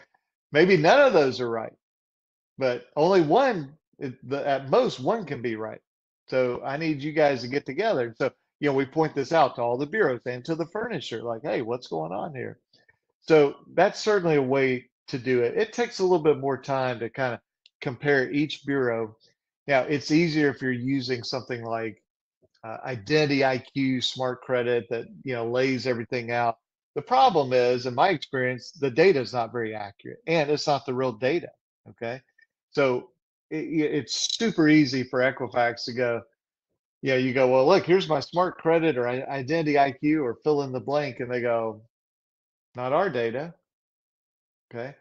maybe none of those are right, but only one, the, at most, one can be right. So I need you guys to get together. So, you know, we point this out to all the bureaus and to the furnisher, like, hey, what's going on here? So that's certainly a way to do it. It takes a little bit more time to kind of compare each bureau. Now, it's easier if you're using something like uh, Identity IQ Smart Credit that you know lays everything out. The problem is, in my experience, the data is not very accurate, and it's not the real data. Okay. So it, it's super easy for Equifax to go, yeah, you go, well, look, here's my smart credit or identity IQ or fill in the blank. And they go, not our data. Okay.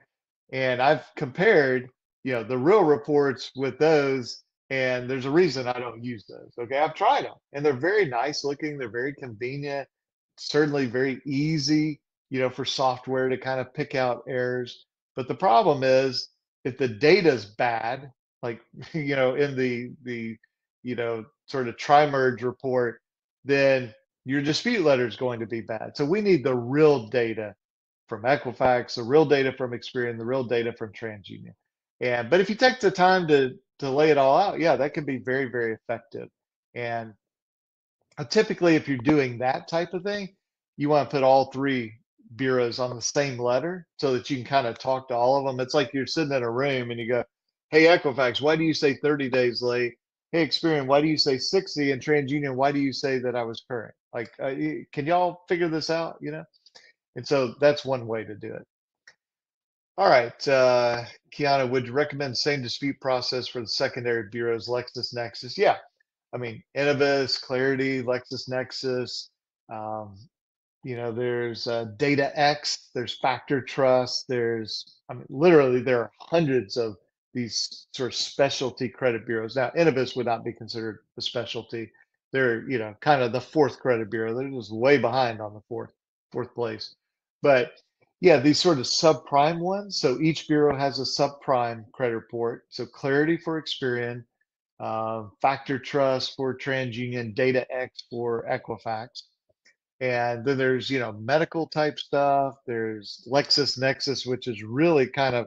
And I've compared, you know, the real reports with those, and there's a reason I don't use those. Okay. I've tried them and they're very nice looking. They're very convenient, certainly very easy, you know, for software to kind of pick out errors. But the problem is if the data is bad, like, you know, in the, the, you know, sort of tri-merge report, then your dispute letter is going to be bad. So we need the real data from Equifax, the real data from Experian, the real data from TransUnion. And but if you take the time to to lay it all out, yeah, that can be very very effective. And uh, typically, if you're doing that type of thing, you want to put all three bureaus on the same letter so that you can kind of talk to all of them. It's like you're sitting in a room and you go, "Hey Equifax, why do you say 30 days late?" Hey Experian, why do you say 60? And TransUnion, why do you say that I was current? Like, uh, can y'all figure this out? You know. And so that's one way to do it. All right, uh, Kiana, would you recommend same dispute process for the secondary bureaus, LexisNexis? Yeah, I mean, Innovis, Clarity, LexisNexis. Um, you know, there's uh, DataX, there's Factor Trust, there's, I mean, literally there are hundreds of these sort of specialty credit bureaus. Now, Innovis would not be considered a specialty. They're, you know, kind of the fourth credit bureau. They're just way behind on the fourth fourth place. But yeah, these sort of subprime ones. So each bureau has a subprime credit report. So Clarity for Experian, uh, FactorTrust for TransUnion, DataX for Equifax. And then there's, you know, medical type stuff. There's LexisNexis, which is really kind of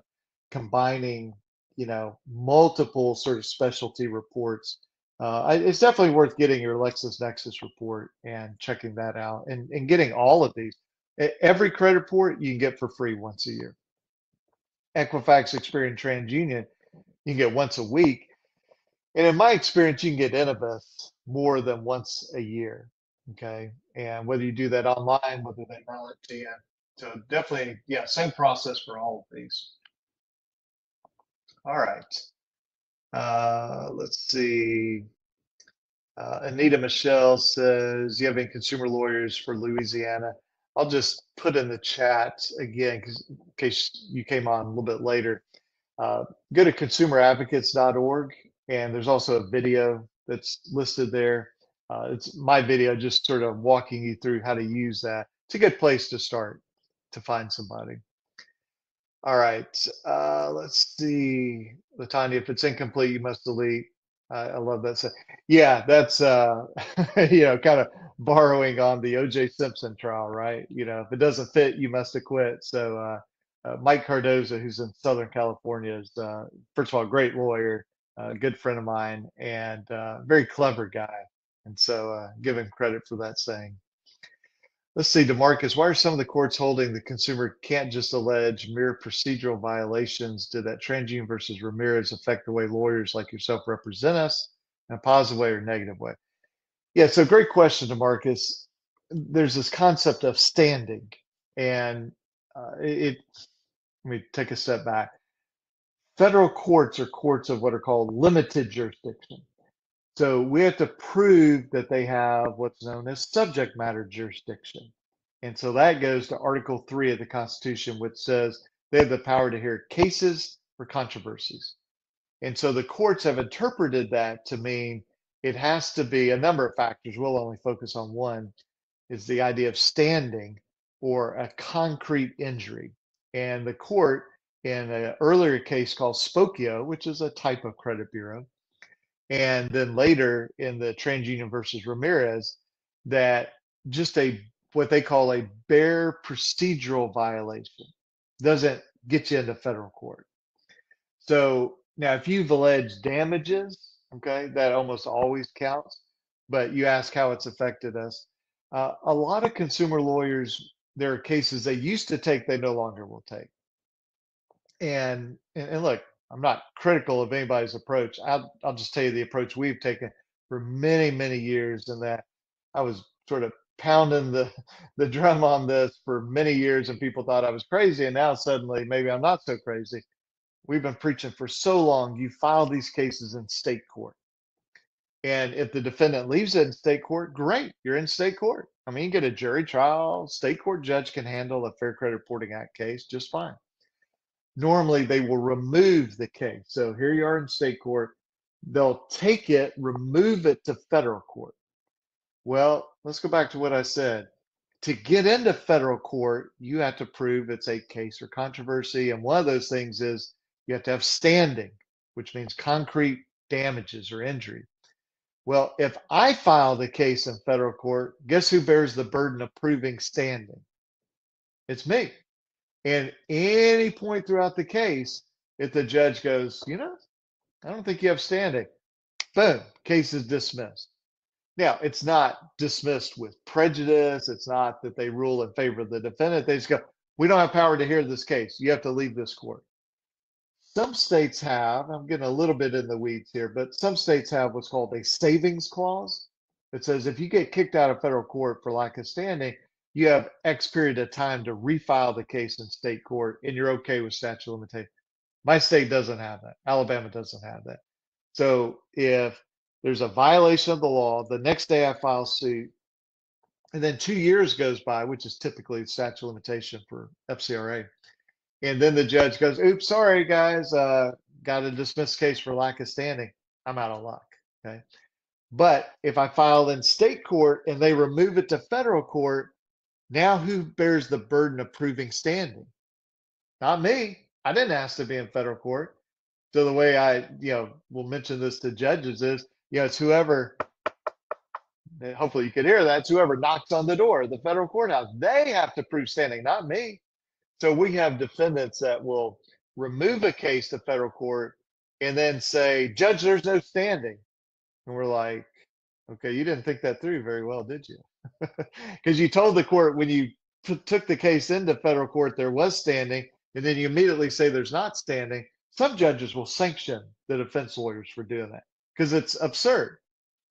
combining, you know, multiple sort of specialty reports. Uh, it's definitely worth getting your LexisNexis report and checking that out and, and getting all of these. Every credit report you can get for free once a year. Equifax, Experian, TransUnion, you can get once a week. And in my experience, you can get Innovis more than once a year. Okay. And whether you do that online, whether they mail it to you. So definitely, yeah, same process for all of these. All right. Uh, let's see. Uh, Anita Michelle says, you have any consumer lawyers for Louisiana? I'll just put in the chat again, in case you came on a little bit later. Uh, go to consumeradvocates.org, and there's also a video that's listed there. Uh, it's my video, just sort of walking you through how to use that. It's a good place to start to find somebody. All right, uh, let's see, Latanya. If it's incomplete, you must delete. I love that. Yeah, that's uh, you know, kind of borrowing on the O.J. Simpson trial, right? You know, if it doesn't fit, you must acquit. So, uh, uh, Mike Cardoza, who's in Southern California, is uh, first of all a great lawyer, a good friend of mine, and uh, very clever guy. And so, uh, give him credit for that saying. Let's see, Demarcus, why are some of the courts holding the consumer can't just allege mere procedural violations? Did that TransUnion versus Ramirez affect the way lawyers like yourself represent us in a positive way or negative way? Yeah, so great question, Demarcus. There's this concept of standing, and uh, it, let me take a step back. Federal courts are courts of what are called limited jurisdiction. So we have to prove that they have what's known as subject matter jurisdiction. And so that goes to Article 3 of the Constitution, which says they have the power to hear cases or controversies. And so the courts have interpreted that to mean it has to be a number of factors. We'll only focus on one is the idea of standing or a concrete injury. And the court in an earlier case called Spokeo, which is a type of credit bureau, and then later in the TransUnion versus Ramirez, that just a what they call a bare procedural violation doesn't get you into federal court. So now, if you've alleged damages, okay, that almost always counts. But you ask how it's affected us. Uh, a lot of consumer lawyers, there are cases they used to take, they no longer will take. And and, and look, I'm not critical of anybody's approach. I'll, I'll just tell you the approach we've taken for many, many years, and that I was sort of pounding the the drum on this for many years, and people thought I was crazy, and now suddenly maybe I'm not so crazy. we've been preaching for so long, you file these cases in state court. And if the defendant leaves it in state court, great, you're in state court. I mean, you get a jury trial, state court judge can handle a Fair Credit Reporting Act case just fine. Normally, they will remove the case. So here you are in state court, they'll take it, remove it to federal court. Well, let's go back to what I said. To get into federal court, you have to prove it's a case or controversy. And one of those things is you have to have standing, which means concrete damages or injury. Well, if I file the case in federal court, guess who bears the burden of proving standing? It's me. And any point throughout the case, if the judge goes, you know, I don't think you have standing, boom, case is dismissed. Now, it's not dismissed with prejudice. It's not that they rule in favor of the defendant. They just go, we don't have power to hear this case. You have to leave this court. Some states have, I'm getting a little bit in the weeds here, but some states have what's called a savings clause. It says if you get kicked out of federal court for lack of standing, you have X period of time to refile the case in state court and you're okay with statute of limitations. My state doesn't have that. Alabama doesn't have that. So if there's a violation of the law, the next day I file suit, and then two years goes by, which is typically statute of limitation for FCRA and then the judge goes, "Oops, sorry guys, uh, got to dismiss case for lack of standing." I'm out of luck. Okay, but if I file in state court and they remove it to federal court, now who bears the burden of proving standing? Not me. I didn't ask to be in federal court. So the way I, you know, will mention this to judges is, you know, it's whoever. Eh, hopefully you can hear that. It's whoever knocks on the door, of the federal courthouse. They have to prove standing, not me. So we have defendants that will remove a case to federal court and then say, Judge, there's no standing. And we're like, okay, you didn't think that through very well, did you? Because you told the court when you t- took the case into federal court there was standing, and then you immediately say there's not standing. Some judges will sanction the defense lawyers for doing that because it's absurd,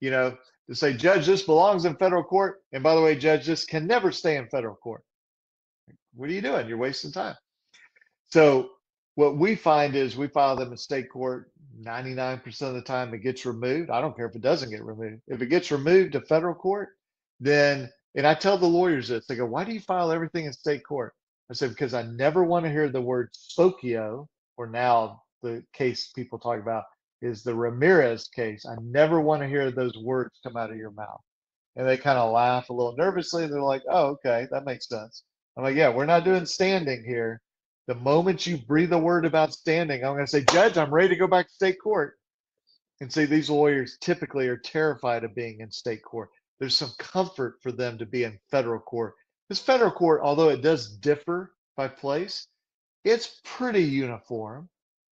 you know, to say, Judge, this belongs in federal court. And by the way, Judge, this can never stay in federal court. What are you doing? You're wasting time. So what we find is we file them in state court 99% of the time it gets removed. I don't care if it doesn't get removed. If it gets removed to federal court, then and I tell the lawyers this, they go, why do you file everything in state court? I said, because I never want to hear the word Spokeo, or now the case people talk about is the Ramirez case. I never want to hear those words come out of your mouth. And they kind of laugh a little nervously. They're like, oh, okay, that makes sense. I'm like, yeah, we're not doing standing here. The moment you breathe a word about standing, I'm going to say, Judge, I'm ready to go back to state court. And see, these lawyers typically are terrified of being in state court. There's some comfort for them to be in federal court. This federal court, although it does differ by place, it's pretty uniform.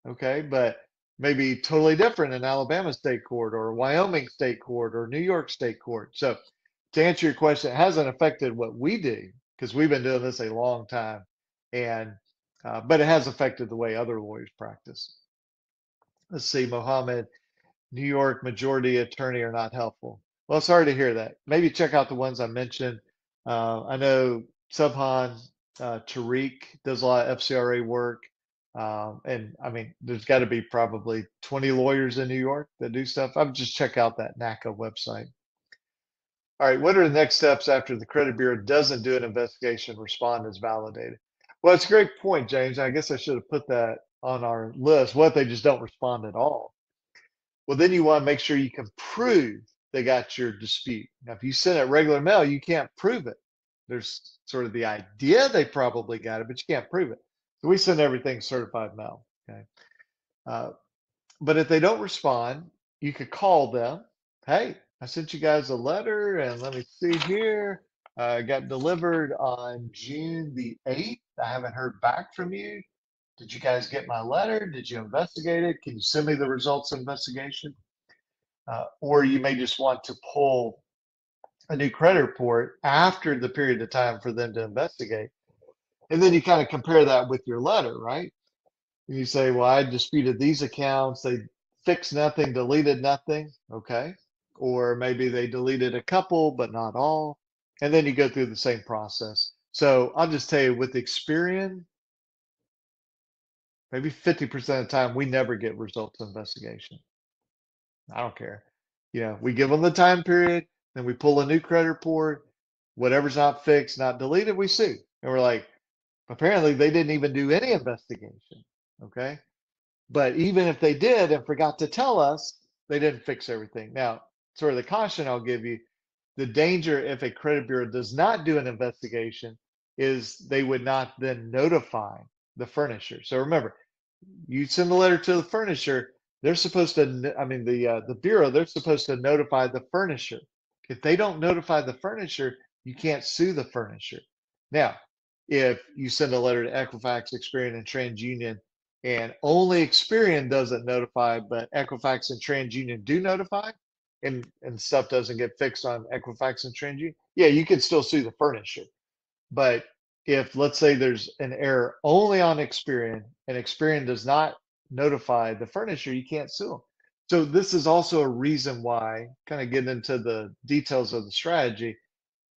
Okay. But maybe totally different in Alabama state court or Wyoming state court or New York state court. So to answer your question, it hasn't affected what we do because we've been doing this a long time, and uh, but it has affected the way other lawyers practice. Let's see, Mohammed, New York majority attorney are not helpful. Well, sorry to hear that. Maybe check out the ones I mentioned. Uh, I know Subhan uh, Tariq does a lot of FCRA work. Um, and I mean, there's got to be probably 20 lawyers in New York that do stuff. I would just check out that NACA website. All right, what are the next steps after the credit bureau doesn't do an investigation, respond is validated? Well, it's a great point, James. I guess I should have put that on our list. What if they just don't respond at all? Well, then you want to make sure you can prove they got your dispute. Now, if you send it regular mail, you can't prove it. There's sort of the idea they probably got it, but you can't prove it. So we send everything certified mail. Okay. Uh, but if they don't respond, you could call them. Hey, I sent you guys a letter, and let me see here. Uh, got delivered on June the 8th. I haven't heard back from you. Did you guys get my letter? Did you investigate it? Can you send me the results of investigation? Uh, or you may just want to pull a new credit report after the period of time for them to investigate. And then you kind of compare that with your letter, right? And you say, well, I disputed these accounts. They fixed nothing, deleted nothing. Okay or maybe they deleted a couple but not all and then you go through the same process so i'll just tell you with experian maybe 50% of the time, we never get results of investigation. I don't care. You know, we give them the time period, then we pull a new credit report. Whatever's not fixed, not deleted, we see. And we're like, apparently they didn't even do any investigation. Okay. But even if they did and forgot to tell us, they didn't fix everything. Now, sort of the caution I'll give you the danger if a credit bureau does not do an investigation is they would not then notify the furnisher. So remember, you send a letter to the furnisher, they're supposed to, I mean, the uh, the bureau, they're supposed to notify the furnisher. If they don't notify the furnisher, you can't sue the furnisher. Now, if you send a letter to Equifax, Experian, and TransUnion, and only Experian doesn't notify, but Equifax and TransUnion do notify, and and stuff doesn't get fixed on Equifax and TransUnion, yeah, you can still sue the furnisher. But if let's say there's an error only on Experian and Experian does not notify the furnisher, you can't sue them. So this is also a reason why, kind of getting into the details of the strategy,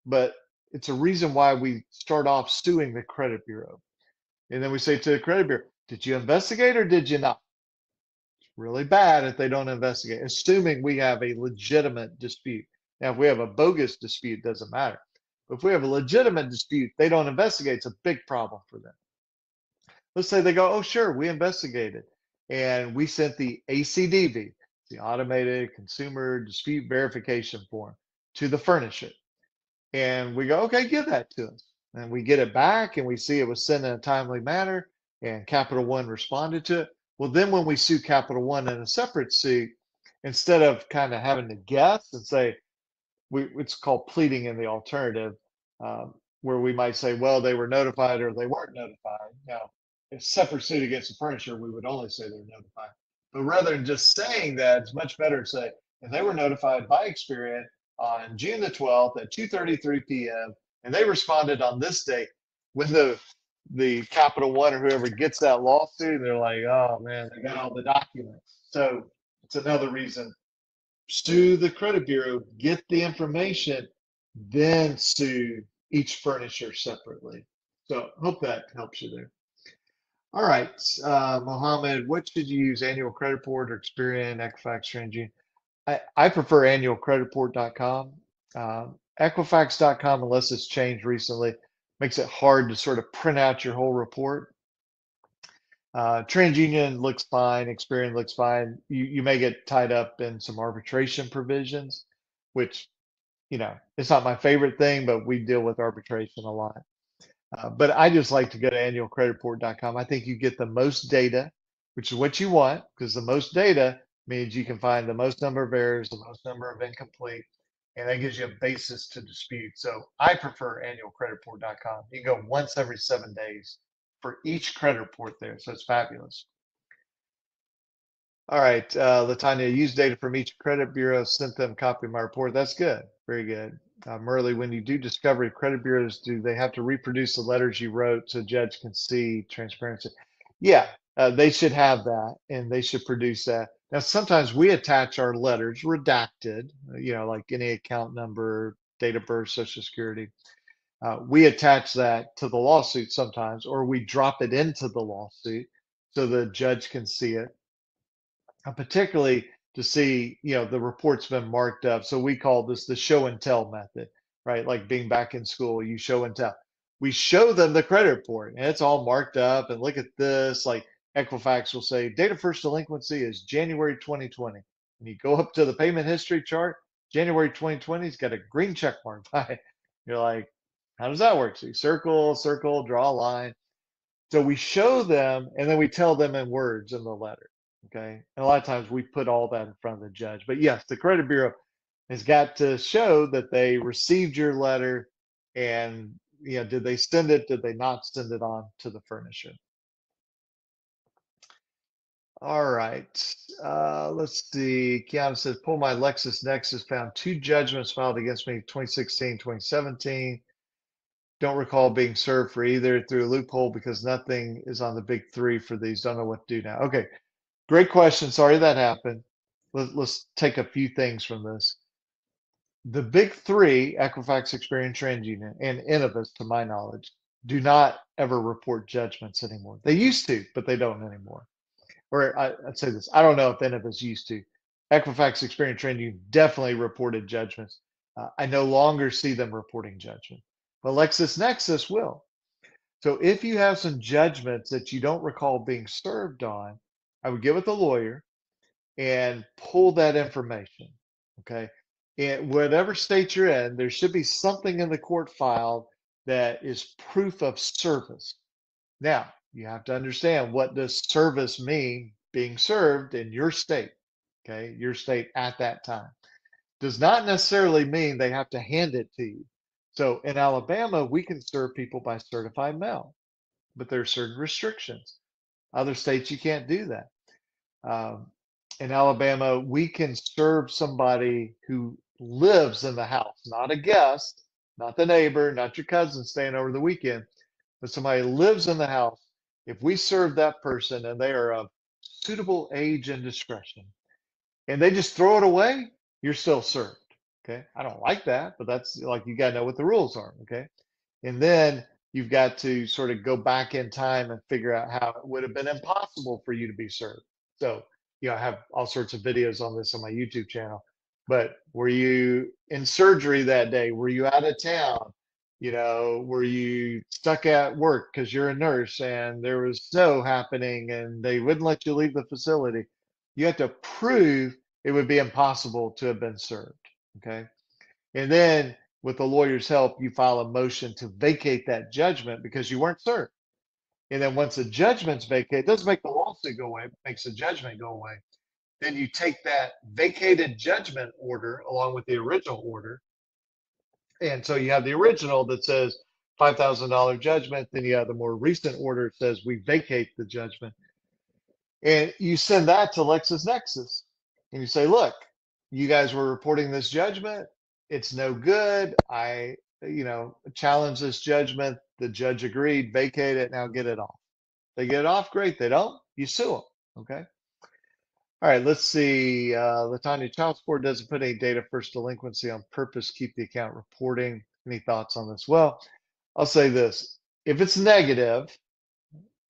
but it's a reason why we start off suing the credit bureau. And then we say to the credit bureau, did you investigate or did you not? It's really bad if they don't investigate, assuming we have a legitimate dispute. Now, if we have a bogus dispute, doesn't matter. But if we have a legitimate dispute, they don't investigate. It's a big problem for them. Let's say they go, oh, sure, we investigated. And we sent the ACDV, the Automated Consumer Dispute Verification Form, to the furnisher. And we go, okay, give that to us. And we get it back and we see it was sent in a timely manner and Capital One responded to it. Well, then when we sue Capital One in a separate suit, instead of kind of having to guess and say, we, it's called pleading in the alternative, um, where we might say, well, they were notified or they weren't notified. If separate suit against the furnisher, we would only say they were notified. But rather than just saying that, it's much better to say, if they were notified by Experian on June the 12th at 2.33 p.m., and they responded on this date, when the the Capital One or whoever gets that lawsuit, they're like, oh man, they got all the documents. So it's another reason. Sue the credit bureau, get the information, then sue each furnisher separately. So hope that helps you there. All right, uh, Mohammed, what should you use? Annual credit report or Experian, Equifax, TransUnion? I, I prefer annualcreditreport.com. Um, Equifax.com, unless it's changed recently, makes it hard to sort of print out your whole report. Uh, TransUnion looks fine. Experian looks fine. You you may get tied up in some arbitration provisions, which you know it's not my favorite thing, but we deal with arbitration a lot. Uh, but I just like to go to annualcreditreport.com. I think you get the most data, which is what you want, because the most data means you can find the most number of errors, the most number of incomplete, and that gives you a basis to dispute. So I prefer annualcreditreport.com. You can go once every seven days for each credit report there. So it's fabulous. All right, uh, Latanya, use data from each credit bureau, sent them copy of my report. That's good. Very good. Uh, Merle, when you do discovery, of credit bureaus, do they have to reproduce the letters you wrote so judge can see transparency? Yeah, uh, they should have that and they should produce that. Now, sometimes we attach our letters redacted, uh, you know, like any account number, date of birth, social security. Uh, we attach that to the lawsuit sometimes, or we drop it into the lawsuit so the judge can see it. And particularly to see, you know, the report's been marked up. So we call this the show and tell method, right? Like being back in school, you show and tell. We show them the credit report and it's all marked up and look at this, like Equifax will say date of first delinquency is January 2020. And you go up to the payment history chart, January 2020's got a green check mark by it. You're like, how does that work? So you circle, circle, draw a line. So we show them and then we tell them in words in the letter. Okay. And a lot of times we put all that in front of the judge. But yes, the credit bureau has got to show that they received your letter and you know, did they send it? Did they not send it on to the furnisher? All right. Uh, let's see. Kiana says, pull my LexisNexis, found two judgments filed against me 2016, 2017. Don't recall being served for either through a loophole because nothing is on the big three for these. Don't know what to do now. Okay. Great question. Sorry that happened. Let, let's take a few things from this. The big three, Equifax, Experian, TransUnion, and Innovis, to my knowledge, do not ever report judgments anymore. They used to, but they don't anymore. Or I, would say this: I don't know if any of us used to. Equifax, Experian, TransUnion definitely reported judgments. Uh, I no longer see them reporting judgment, but LexisNexis will. So if you have some judgments that you don't recall being served on, I would get with the lawyer and pull that information. Okay. In whatever state you're in, there should be something in the court file that is proof of service. Now, you have to understand what does service mean being served in your state, okay, your state at that time. Does not necessarily mean they have to hand it to you. So in Alabama, we can serve people by certified mail, but there are certain restrictions. Other states, you can't do that. Um, in Alabama, we can serve somebody who lives in the house, not a guest, not the neighbor, not your cousin staying over the weekend, but somebody lives in the house. If we serve that person and they are of suitable age and discretion, and they just throw it away, you're still served. Okay. I don't like that, but that's like you got to know what the rules are. Okay. And then you've got to sort of go back in time and figure out how it would have been impossible for you to be served. So, you know, I have all sorts of videos on this on my YouTube channel. But were you in surgery that day? Were you out of town? You know, were you stuck at work because you're a nurse and there was snow happening and they wouldn't let you leave the facility? You have to prove it would be impossible to have been served. Okay. And then with the lawyer's help, you file a motion to vacate that judgment because you weren't served. And then once the judgment's vacated, doesn't make the lawsuit go away, makes the judgment go away. Then you take that vacated judgment order along with the original order. And so you have the original that says $5,000 judgment. Then you have the more recent order that says we vacate the judgment. And you send that to LexisNexis and you say, look, you guys were reporting this judgment. It's no good. I, you know, challenge this judgment. The judge agreed, vacate it, now get it off. They get it off, great. They don't, you sue them. Okay. All right, let's see. Uh, Latanya Child Support doesn't put any date of first delinquency on purpose, keep the account reporting. Any thoughts on this? Well, I'll say this. If it's negative,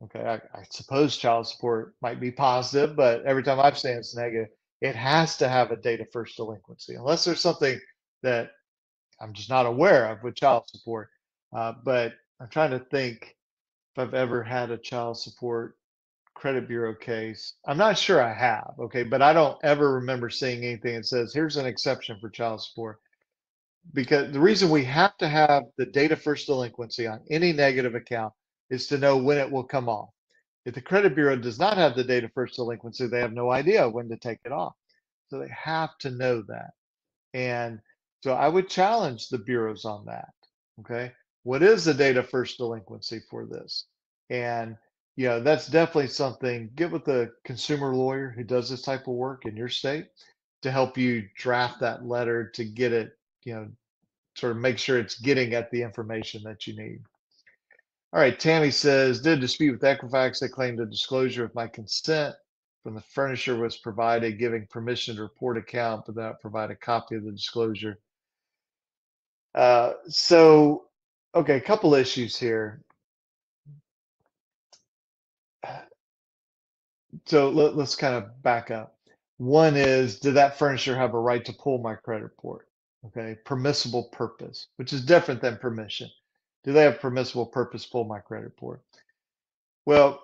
okay, I, I suppose child support might be positive, but every time I've seen it's negative, it has to have a date of first delinquency, unless there's something that I'm just not aware of with child support. Uh, but I'm trying to think if I've ever had a child support credit bureau case. I'm not sure I have, okay, but I don't ever remember seeing anything that says here's an exception for child support. Because the reason we have to have the date of first delinquency on any negative account is to know when it will come off. If the credit bureau does not have the date of first delinquency, they have no idea when to take it off. So they have to know that. And so I would challenge the bureaus on that. Okay. What is the date of first delinquency for this? And you know, that's definitely something. Get with the consumer lawyer who does this type of work in your state to help you draft that letter to get it, you know, sort of make sure it's getting at the information that you need. All right, Tammy says, did dispute with Equifax. They claimed a disclosure of my consent from the furnisher was provided, giving permission to report account, but not provide a copy of the disclosure. Uh, so, okay, a couple issues here. so let, us kind of back up. One is, did that furnisher have a right to pull my credit report? Okay, permissible purpose, which is different than permission. Do they have permissible purpose pull my credit report? Well,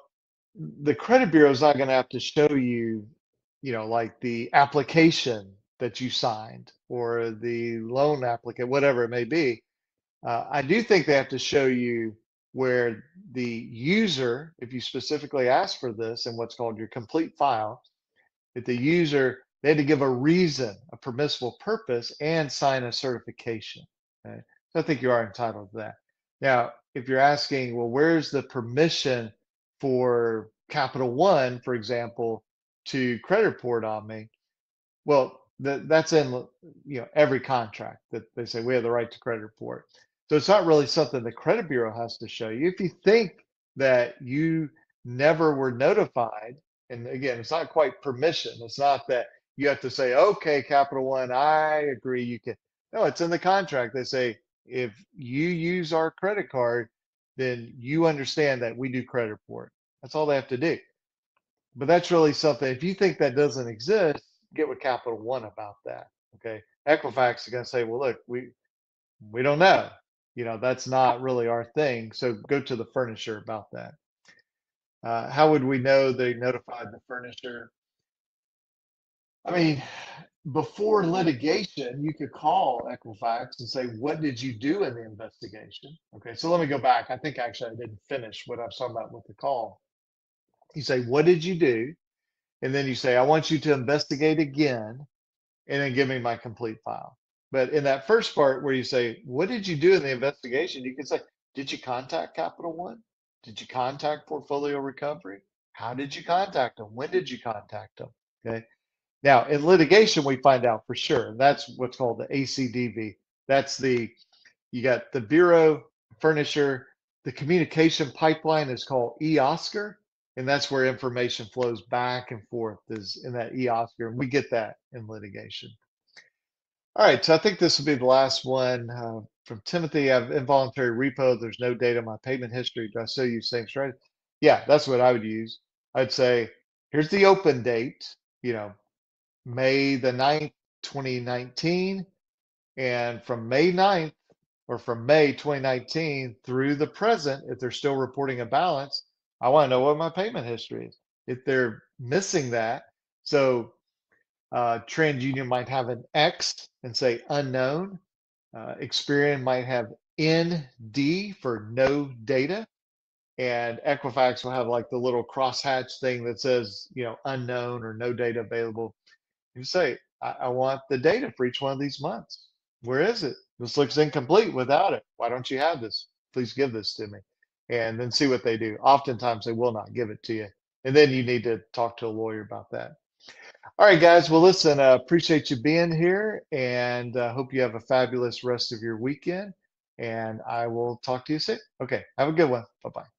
the credit bureau is not going to have to show you, you know, like the application that you signed or the loan applicant, whatever it may be. Uh, I do think they have to show you where the user, if you specifically ask for this in what's called your complete file, if the user, they had to give a reason, a permissible purpose, and sign a certification. Okay? So I think you are entitled to that. Now, if you're asking, well, where's the permission for Capital One, for example, to credit report on me? Well, that, that's in you know every contract that they say we have the right to credit report. So it's not really something the credit bureau has to show you. If you think that you never were notified, and again, it's not quite permission. It's not that you have to say, okay, Capital One, I agree you can. No, it's in the contract. They say if you use our credit card, then you understand that we do credit report. That's all they have to do. But that's really something. If you think that doesn't exist, get with Capital One about that. Okay. Equifax is going to say, well, look, we we don't know. You know, that's not really our thing. So go to the furnisher about that. Uh, how would we know they notified the furnisher? I mean, before litigation, you could call Equifax and say, what did you do in the investigation? Okay, so let me go back. I think actually I didn't finish what I was talking about with the call. You say, what did you do? And then you say, I want you to investigate again and then give me my complete file. But in that first part where you say, what did you do in the investigation? You can say, did you contact Capital One? Did you contact Portfolio Recovery? How did you contact them? When did you contact them? Okay. Now, in litigation, we find out for sure. And that's what's called the ACDV. That's the, you got the Bureau, Furnisher, the communication pipeline is called eOscar and that's where information flows back and forth is in that eOscar, and we get that in litigation. All right, so I think this will be the last one uh, from Timothy. I have involuntary repo. There's no data on my payment history. Do I still use same strategy? Yeah, that's what I would use. I'd say, here's the open date, you know, May the 9th, 2019. And from May 9th or from May 2019 through the present, if they're still reporting a balance, I want to know what my payment history is. If they're missing that, so uh, TransUnion might have an X and say unknown. Uh, Experian might have ND for no data. And Equifax will have like the little crosshatch thing that says, you know, unknown or no data available. You say, I, I want the data for each one of these months. Where is it? This looks incomplete without it. Why don't you have this? Please give this to me and then see what they do. Oftentimes they will not give it to you. And then you need to talk to a lawyer about that. All right, guys. Well, listen, uh, appreciate you being here and uh, hope you have a fabulous rest of your weekend. And I will talk to you soon. Okay. Have a good one. Bye bye.